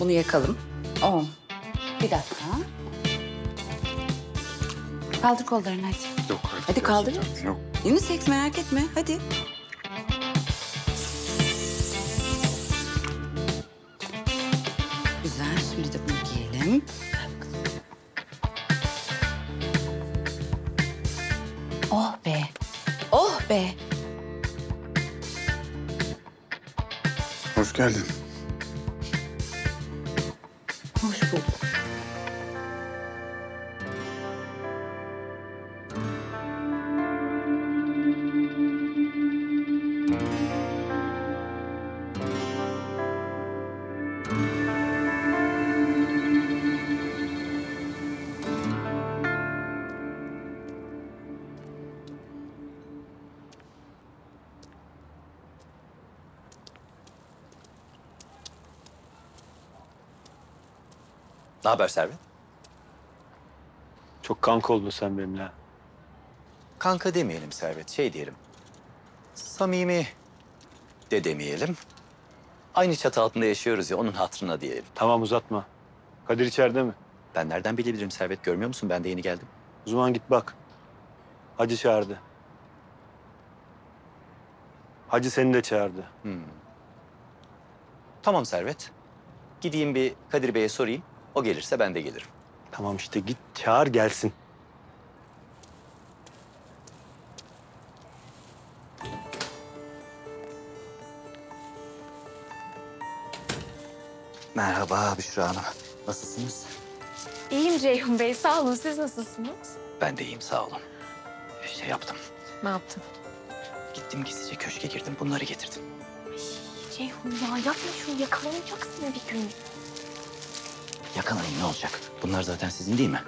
Bunu yakalım. On. Bir dakika. Kaldır kollarını hadi. Yok artık. Hadi kaldır. gerçekten Yok. Unisex merak etme. Hadi. Güzel. Şimdi de bunu giyelim. Oh be. Oh be. Hoş geldin. Ne haber Servet? Çok kanka oldun sen benimle. Kanka demeyelim Servet, şey diyelim. Samimi de demeyelim. Aynı çatı altında yaşıyoruz ya, onun hatırına diyelim. Tamam uzatma. Kadir içeride mi? Ben nereden bilebilirim Servet, görmüyor musun? Ben de yeni geldim. O zaman git bak. Hacı çağırdı. Hacı seni de çağırdı. Hmm. Tamam Servet. Gideyim bir Kadir Bey'e sorayım. O gelirse ben de gelirim. Tamam işte git çağır gelsin. Merhaba Büşra Hanım. Nasılsınız? İyiyim Ceyhun Bey. Sağ olun. Siz nasılsınız? Ben de iyiyim sağ olun. Şey yaptım. Ne yaptın? Gittim gizlice köşke girdim. Bunları getirdim. Ceyhun ya yapma şunu. Yakalanacaksın bir gün. Yakalayın ne olacak? Bunlar zaten sizin değil mi?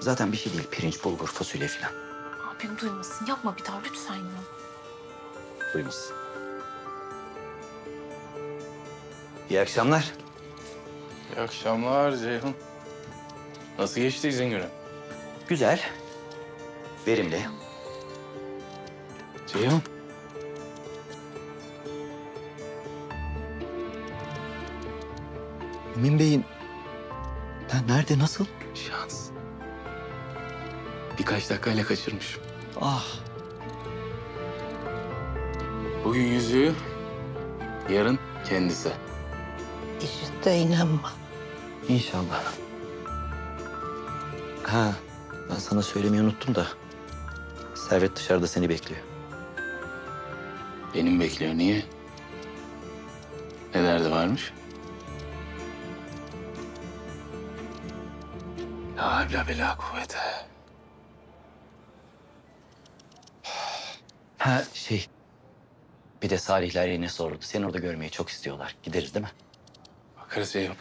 Zaten bir şey değil. Pirinç, bulgur, fasulye falan. Abim duymasın. Yapma bir daha lütfen ya. Duymaz. İyi akşamlar. İyi akşamlar Ceyhun. Nasıl geçti izin günü? Güzel. Verimli. Ceyhun. Emin Bey'in... Ha, nerede, nasıl? Şans. Birkaç dakikayla kaçırmışım. Ah. Bugün yüzüğü, yarın kendisi. İşite inanma. İnşallah. Ha, ben sana söylemeyi unuttum da. Servet dışarıda seni bekliyor. Benim bekliyor. Niye? Ne derdi varmış? La havle ve la kuvvete. Ha şey. Bir de Salihler yine sordu. Seni orada görmeyi çok istiyorlar. Gideriz değil mi? Bakarız Ceyhun.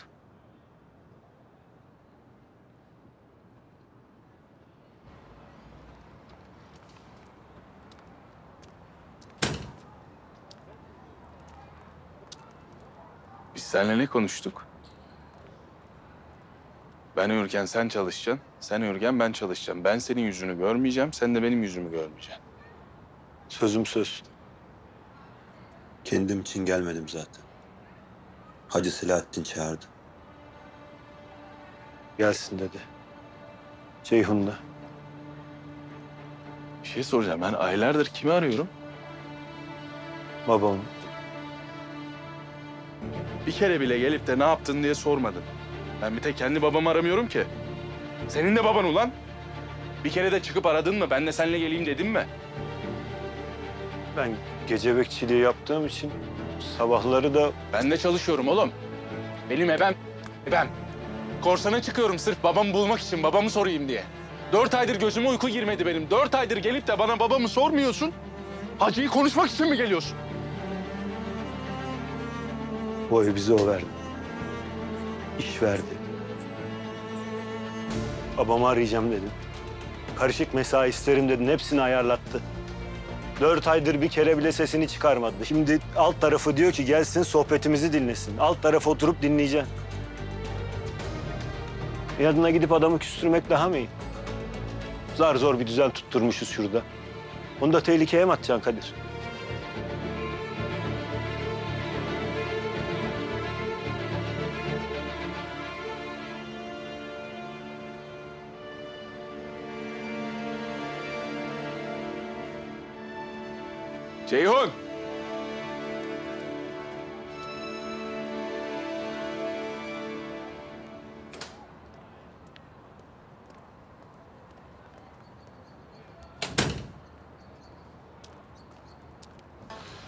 Biz seninle ne konuştuk? Ben uyurken sen çalışacaksın. Sen uyurken ben çalışacağım. Ben senin yüzünü görmeyeceğim. Sen de benim yüzümü görmeyeceksin. Sözüm söz. Kendim için gelmedim zaten. Hacı Selahattin çağırdı. Gelsin dedi. Ceyhun da. Bir şey soracağım. Ben aylardır kimi arıyorum? Babam. Bir kere bile gelip de ne yaptın diye sormadın. Ben bir tek kendi babamı aramıyorum ki. Senin de baban ulan. Bir kere de çıkıp aradın mı? Ben de seninle geleyim dedim mi? Ben gece bekçiliği yaptığım için sabahları da... Ben de çalışıyorum oğlum. Benim ebem, ebem. Korsana çıkıyorum sırf babamı bulmak için, babamı sorayım diye. Dört aydır gözüme uyku girmedi benim. Dört aydır gelip de bana babamı sormuyorsun. Hacı'yı konuşmak için mi geliyorsun? Evi bize o verdi. İş verdi. Babamı arayacağım dedim. Karışık mesai isterim dedin. Hepsini ayarlattı. Dört aydır bir kere bile sesini çıkarmadı. Şimdi alt tarafı diyor ki gelsin sohbetimizi dinlesin. Alt tarafı oturup dinleyeceğim. Yanına gidip adamı küstürmek daha mı iyi? Zar zor bir düzen tutturmuşuz şurada. Onu da tehlikeye mi atacaksın Kadir? Ceyhun!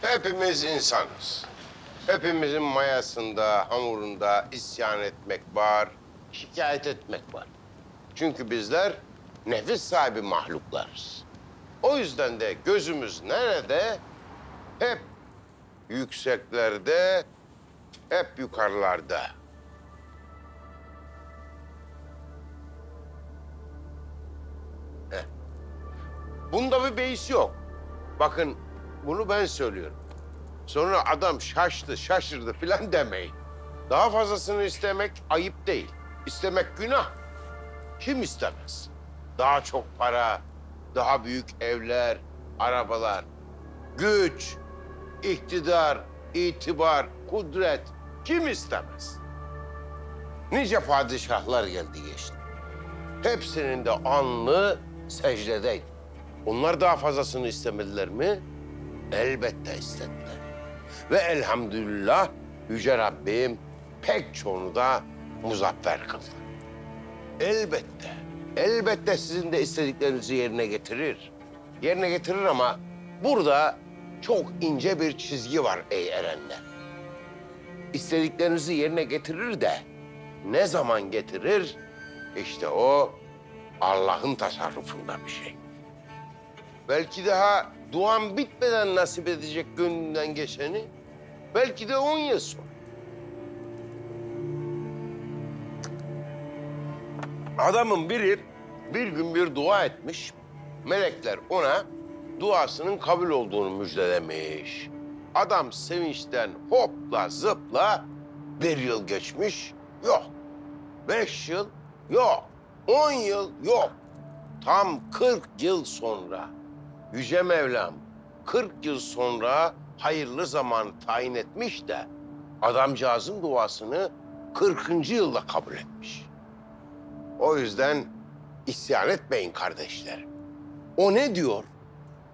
Hepimiz insanız. Hepimizin mayasında, hamurunda isyan etmek var, şikayet etmek var. Çünkü bizler nefis sahibi mahluklarız. O yüzden de gözümüz nerede? Yükseklerde, hep yukarılarda. Heh. Bunda bir beis yok. Bakın bunu ben söylüyorum. Sonra adam şaştı, şaşırdı filan (laughs) demeyin. Daha fazlasını istemek ayıp değil. İstemek günah. Kim istemez? Daha çok para, daha büyük evler, arabalar, güç, iktidar, itibar, kudret kim istemez? Nice padişahlar geldi geçti. Hepsinin de alnı secdedeydi. Onlar daha fazlasını istemediler mi? Elbette istediler. Ve elhamdülillah Yüce Rabbim pek çoğunu da muzaffer kıldı. Elbette, elbette sizin de istediklerinizi yerine getirir. Yerine getirir ama burada çok ince bir çizgi var ey erenler. İstediklerinizi yerine getirir de ne zaman getirir? İşte o Allah'ın tasarrufunda bir şey. Belki daha duan bitmeden nasip edecek gönlünden geçeni. Belki de on yıl sonra. Adamın biri bir gün bir dua etmiş. Melekler ona duasının kabul olduğunu müjdelemiş. Adam sevinçten hopla zıpla bir yıl geçmiş. Yok. Beş yıl yok. On yıl yok. Tam 40 yıl sonra Yüce Mevlam 40 yıl sonra hayırlı zaman tayin etmiş de adamcağızın duasını 40. yılda kabul etmiş. O yüzden isyan etmeyin kardeşlerim. O ne diyor?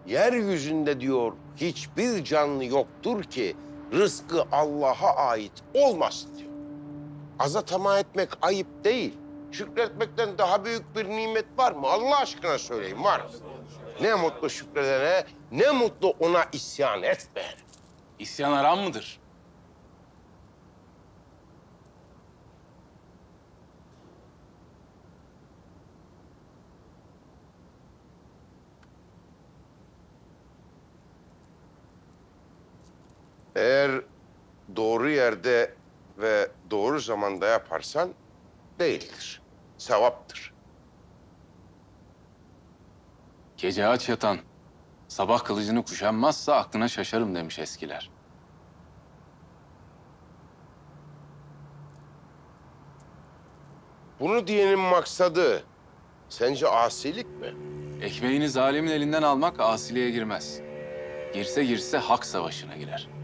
Yeryüzünde diyor hiçbir canlı yoktur ki rızkı Allah'a ait olmasın diyor. Aza tamah etmek ayıp değil. Şükretmekten daha büyük bir nimet var mı? Allah aşkına söyleyin var. Ne mutlu şükredene, ne mutlu ona isyan etmeyene. İsyan aram mıdır? Eğer doğru yerde ve doğru zamanda yaparsan değildir. Sevaptır. Gece aç yatan, sabah kılıcını kuşanmazsa aklına şaşarım demiş eskiler. Bunu diyenin maksadı sence asilik mi? Ekmeğini zalimin elinden almak asiliğe girmez. Girse girse hak savaşına girer.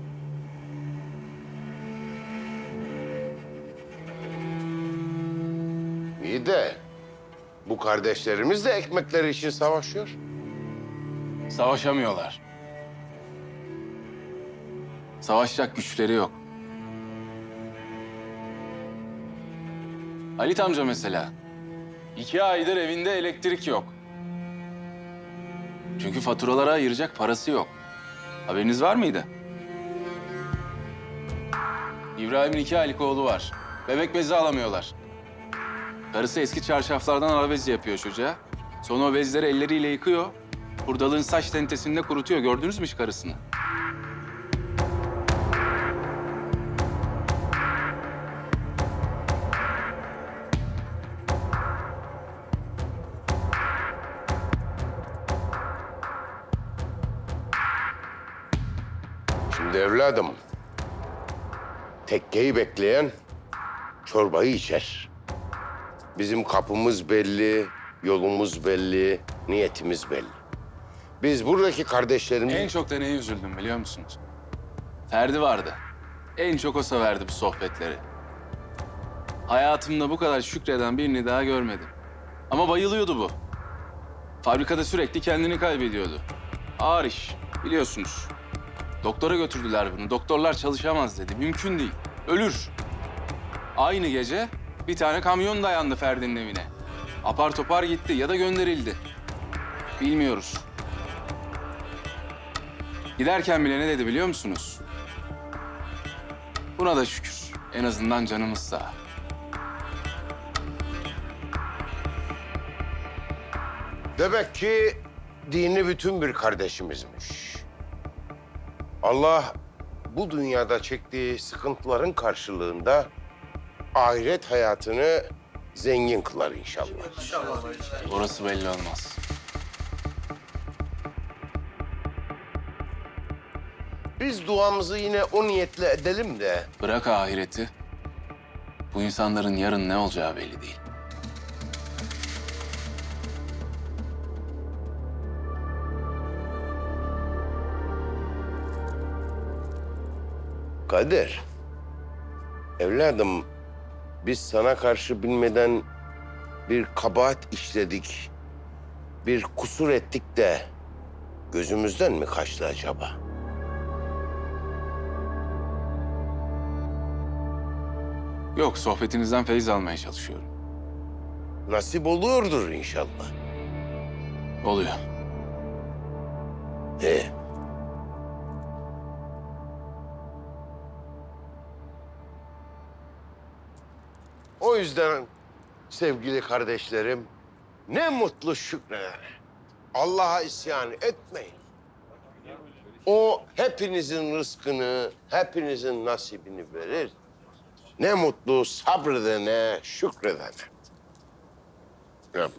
İyi de bu kardeşlerimiz de ekmekleri için savaşıyor. Savaşamıyorlar. Savaşacak güçleri yok. Halit amca mesela. iki aydır evinde elektrik yok. Çünkü faturalara ayıracak parası yok. Haberiniz var mıydı? İbrahim'in iki aylık oğlu var. Bebek bezi alamıyorlar. Karısı eski çarşaflardan ara bezi yapıyor çocuğa. Sonra o bezleri elleriyle yıkıyor. Hurdalığın saç tentesinde kurutuyor. Gördünüz mü hiç karısını? Şimdi evladım, tekkeyi bekleyen çorbayı içer. Bizim kapımız belli, yolumuz belli, niyetimiz belli. Biz buradaki kardeşlerimiz... En çok da neye üzüldüm biliyor musunuz? Ferdi vardı. En çok o severdi bu sohbetleri. Hayatımda bu kadar şükreden birini daha görmedim. Ama bayılıyordu bu. Fabrikada sürekli kendini kaybediyordu. Ağır iş, biliyorsunuz. Doktora götürdüler bunu. Doktorlar çalışamaz dedi. Mümkün değil. Ölür. Aynı gece bir tane kamyon dayandı Ferdi'nin evine. Apar topar gitti ya da gönderildi. Bilmiyoruz. Giderken bile ne dedi biliyor musunuz? Buna da şükür. En azından canımız sağ. Demek ki dini bütün bir kardeşimizmiş. Allah bu dünyada çektiği sıkıntıların karşılığında ahiret hayatını zengin kılar inşallah. Orası belli olmaz. Biz duamızı yine o niyetle edelim de Bırak ahireti. Bu Bu insanların yarın ne olacağı belli değil. Kadir. Evladım biz sana karşı bilmeden bir kabahat işledik. Bir kusur ettik de gözümüzden mi kaçtı acaba? Yok, sohbetinizden feyiz almaya çalışıyorum. Nasip oluyordur inşallah. Oluyor. Ee, O yüzden sevgili kardeşlerim ne mutlu şükredene. Allah'a isyan etmeyin. O hepinizin rızkını, hepinizin nasibini verir. Ne mutlu sabredene, şükredene. Ya,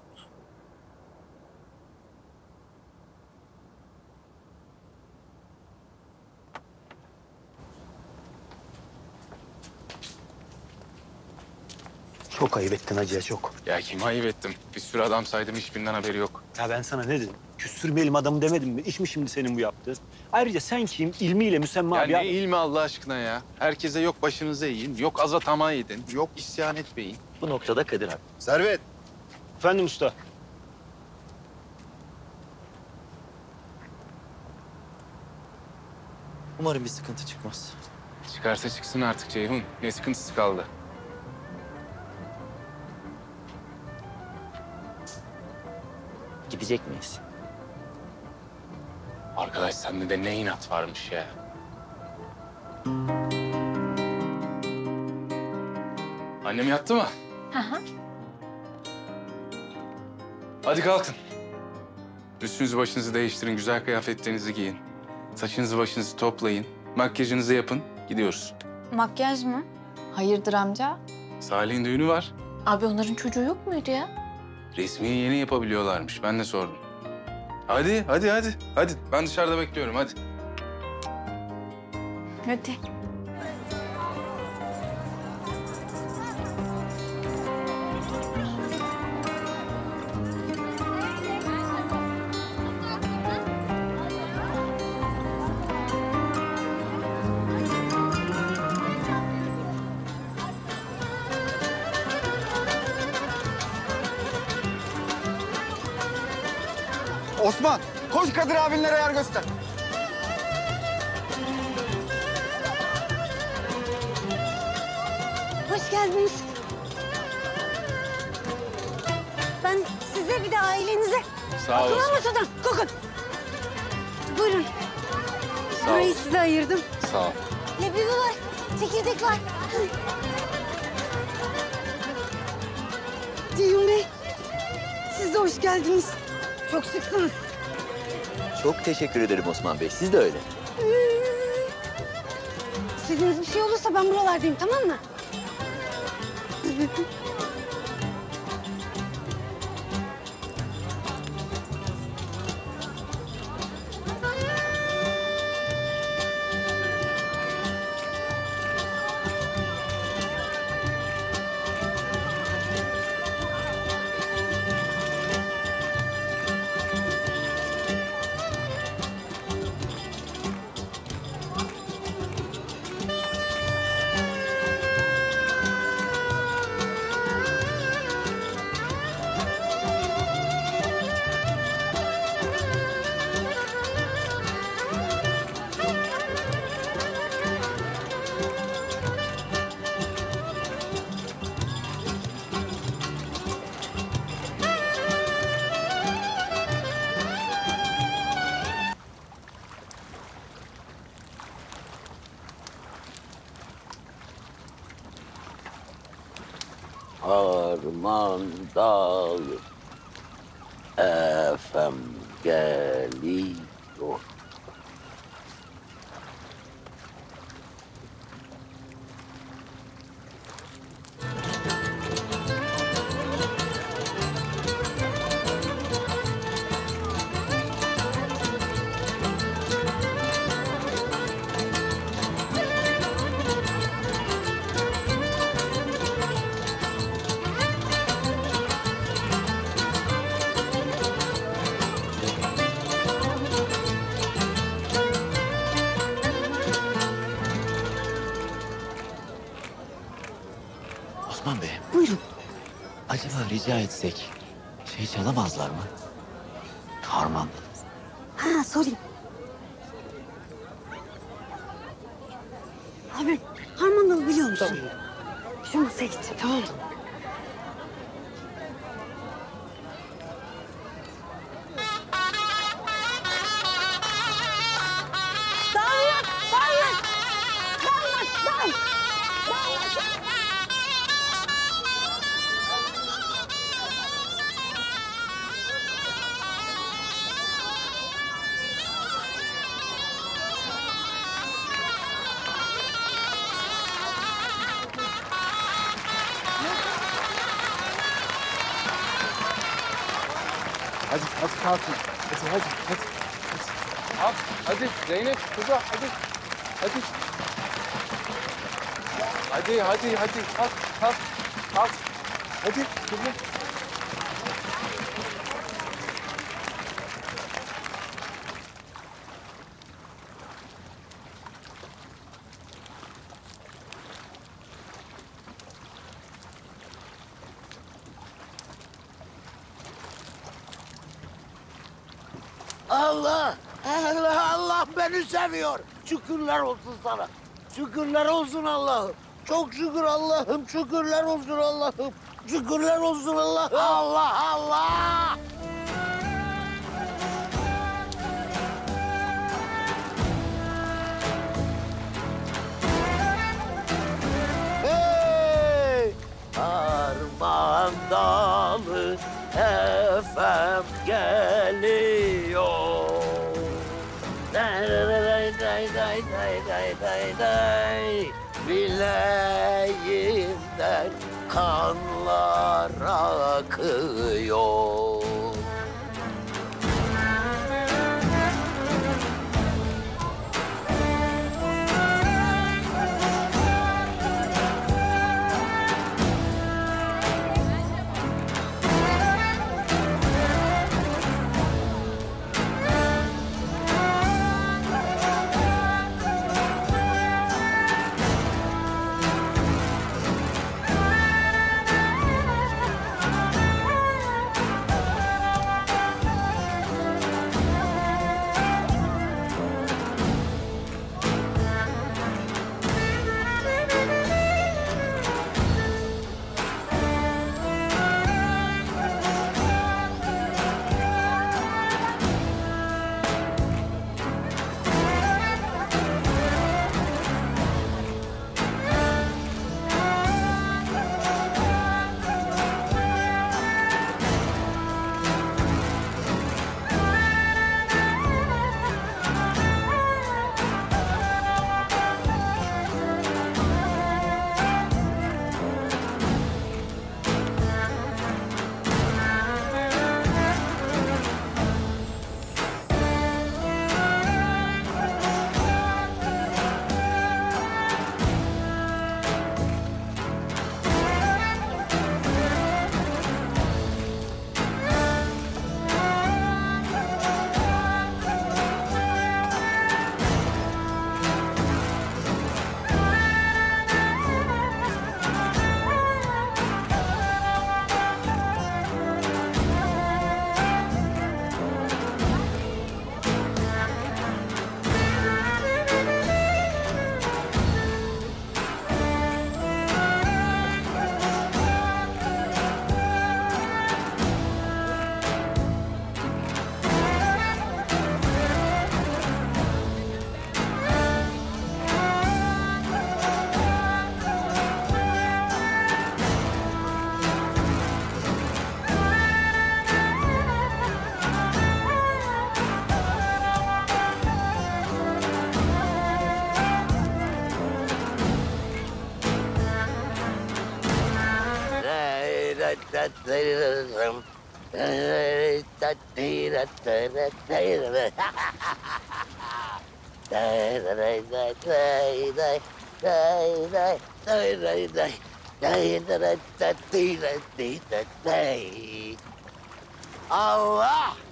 Çok ayıp ettin hacıya çok. Ya kimi ayıp ettim? Bir sürü adam saydım, hiçbirinden haberi yok. Ya ben sana ne dedim? Küstürmeyelim adamı demedim mi? İş mi şimdi senin bu yaptığın? Ayrıca sen kim? İlmiyle müsemma Ya bir... ne ilmi Allah aşkına ya? Herkese yok başınıza eğin, yok aza tamah edin, yok isyan etmeyin. Bu noktada Kadir abi. Servet. Efendim usta. Umarım bir sıkıntı çıkmaz. Çıkarsa çıksın artık Ceyhun. Ne sıkıntısı kaldı? Gidecek miyiz? Arkadaş sende de ne inat varmış ya. Annem yattı mı? Hı hı. Hadi kalkın. Üstünüzü başınızı değiştirin, güzel kıyafetlerinizi giyin. Saçınızı başınızı toplayın, makyajınızı yapın, gidiyoruz. Makyaj mı? Hayırdır amca? Salih'in düğünü var. Abi onların çocuğu yok muydu ya? Resmi yeni yapabiliyorlarmış, ben de sordum. Hadi, hadi, hadi. Hadi, ben dışarıda bekliyorum, hadi. Hadi. Osman koş Kadir abinlere yer göster. Hoş geldiniz. Ben size bir de ailenize... Sağ Kokun olasın. masadan, kokun. Buyurun. Sağ. Burayı size ayırdım. Sağ ol. Leblebi var, çekirdek var. Ceyhun Bey, siz de hoş geldiniz. Çok şıksınız. Çok teşekkür ederim Osman Bey. Siz de öyle. İstediğiniz bir şey olursa ben buralardayım, tamam mı? Hadi, hadi kalkın. Hadi, hadi, hadi. Hadi, hadi Zeynep, kızı, hadi. Hadi. Hadi, hadi, hadi. Kalk, kalk, kalk. Hadi, kızım. Allah! Allah Allah beni seviyor. Şükürler olsun sana. Şükürler olsun Allah'ım. Çok şükür Allah'ım. Şükürler olsun Allah'ım. Şükürler olsun Allah'ım. Allah Allah! Hey! Armağan dalı efem geliyor. Day day day day day day. Bileğimden kanlar akıyor. Allah! Hacı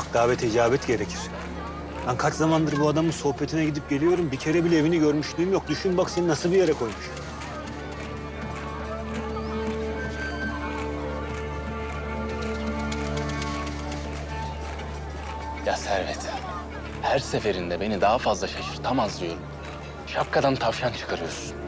bak davet icabet gerekir. Ben kaç zamandır bu adamın sohbetine gidip geliyorum. Bir kere bile evini görmüşlüğüm yok. Düşün bak seni nasıl bir yere koymuş. Ya Servet, her seferinde beni daha fazla şaşırtamaz diyorum. Şapkadan tavşan çıkarıyorsun.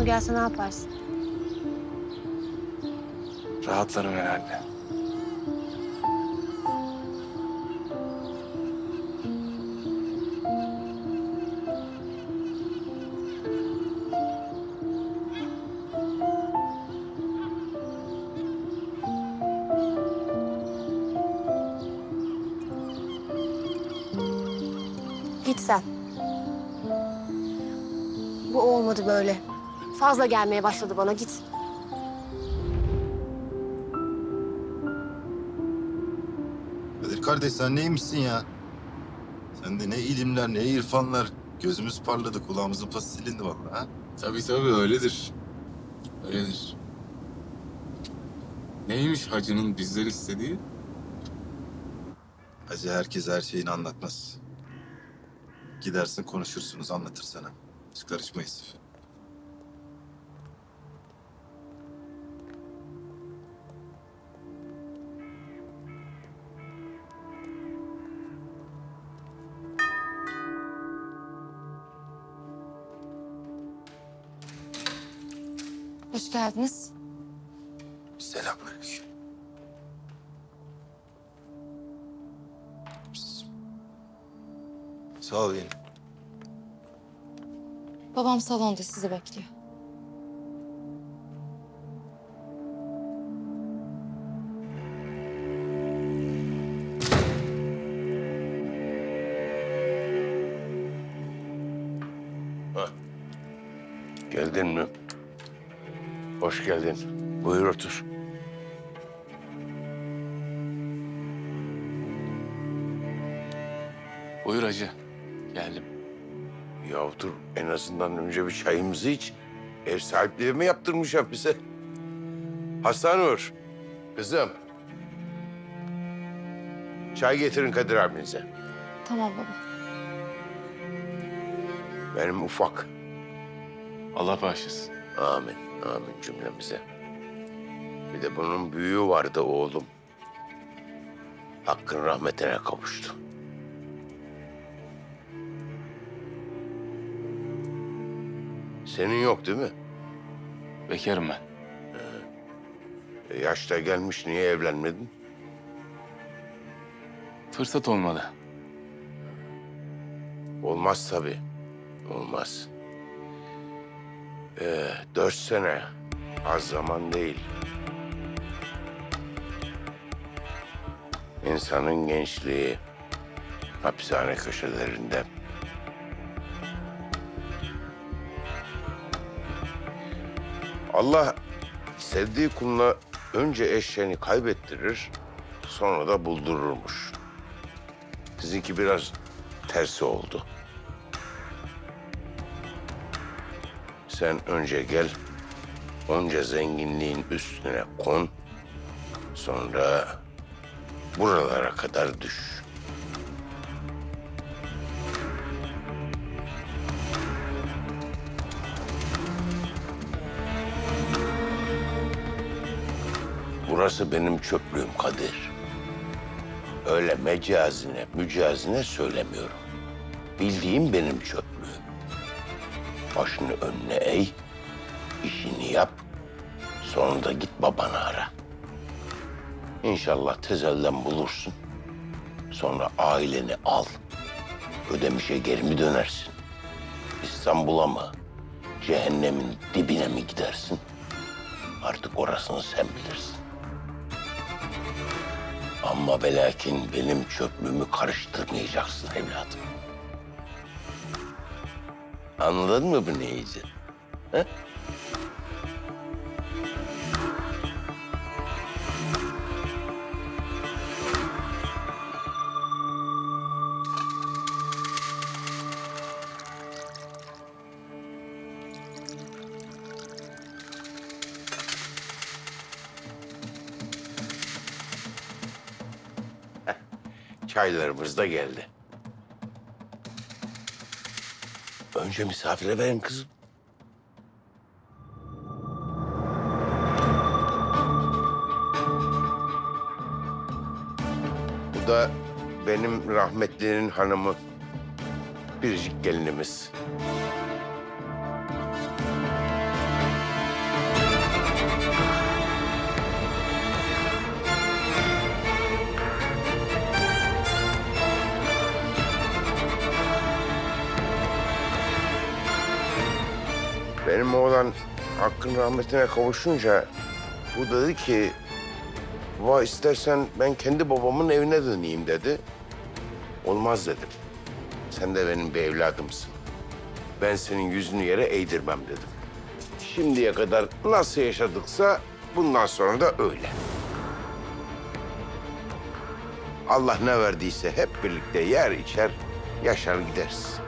Sonu gelse ne yaparsın? Rahatlarım herhalde. Fazla gelmeye başladı bana git. Kadir kardeş sen neymişsin ya? Sende ne ilimler ne irfanlar. Gözümüz parladı kulağımızın pası silindi vallahi ha. Tabii tabii öyledir. Öyledir. Neymiş hacının bizden istediği? Hacı herkes her şeyini anlatmaz. Gidersin konuşursunuz anlatır sana. Hiç karışmayız. Hoş geldiniz. Selamünaleyküm. Sağ ol yeğenim. Babam salonda sizi bekliyor. Hoş geldin. Buyur otur. Buyur hacı. Geldim. Ya dur en azından önce bir çayımızı iç. Ev sahipliği mi yaptırmış ya bize? Hasanur, kızım. Çay getirin Kadir abinize. Tamam baba. Benim ufak. Allah bağışlasın. Amin, amin cümlemize. Bir de bunun büyüğü vardı oğlum. Hakkın rahmetine kavuştu. Senin yok değil mi? Bekarım ben. E, yaşta gelmiş niye evlenmedin? Fırsat olmadı. Olmaz tabii. Olmaz. Ee, dört sene az zaman değil. İnsanın gençliği hapishane köşelerinde. Allah sevdiği kuluna önce eşeğini kaybettirir, sonra da buldururmuş. Sizinki biraz tersi oldu. Sen önce gel, onca zenginliğin üstüne kon, sonra buralara kadar düş. Burası benim çöplüğüm Kadir. Öyle mecazine, mücazine söylemiyorum. Bildiğim benim çöplüğüm. Başını önüne eğ, işini yap. Sonra da git babanı ara. İnşallah tez elden bulursun. Sonra aileni al. Ödemişe geri mi dönersin? İstanbul'a mı? cehennemin dibine mi gidersin? Artık orasını sen bilirsin. Ama ve lakin benim çöplüğümü karıştırmayacaksın evladım. Anladın mı bu neydi? Çaylarımız da geldi. Önce misafire verin kızım. Bu da benim rahmetlinin hanımı. Biricik gelinimiz. Hakk'ın rahmetine kavuşunca bu dedi ki... ...va istersen ben kendi babamın evine döneyim dedi. Olmaz dedim. Sen de benim bir evladımsın. Ben senin yüzünü yere eğdirmem dedim. Şimdiye kadar nasıl yaşadıksa bundan sonra da öyle. Allah ne verdiyse hep birlikte yer içer, yaşar gideriz.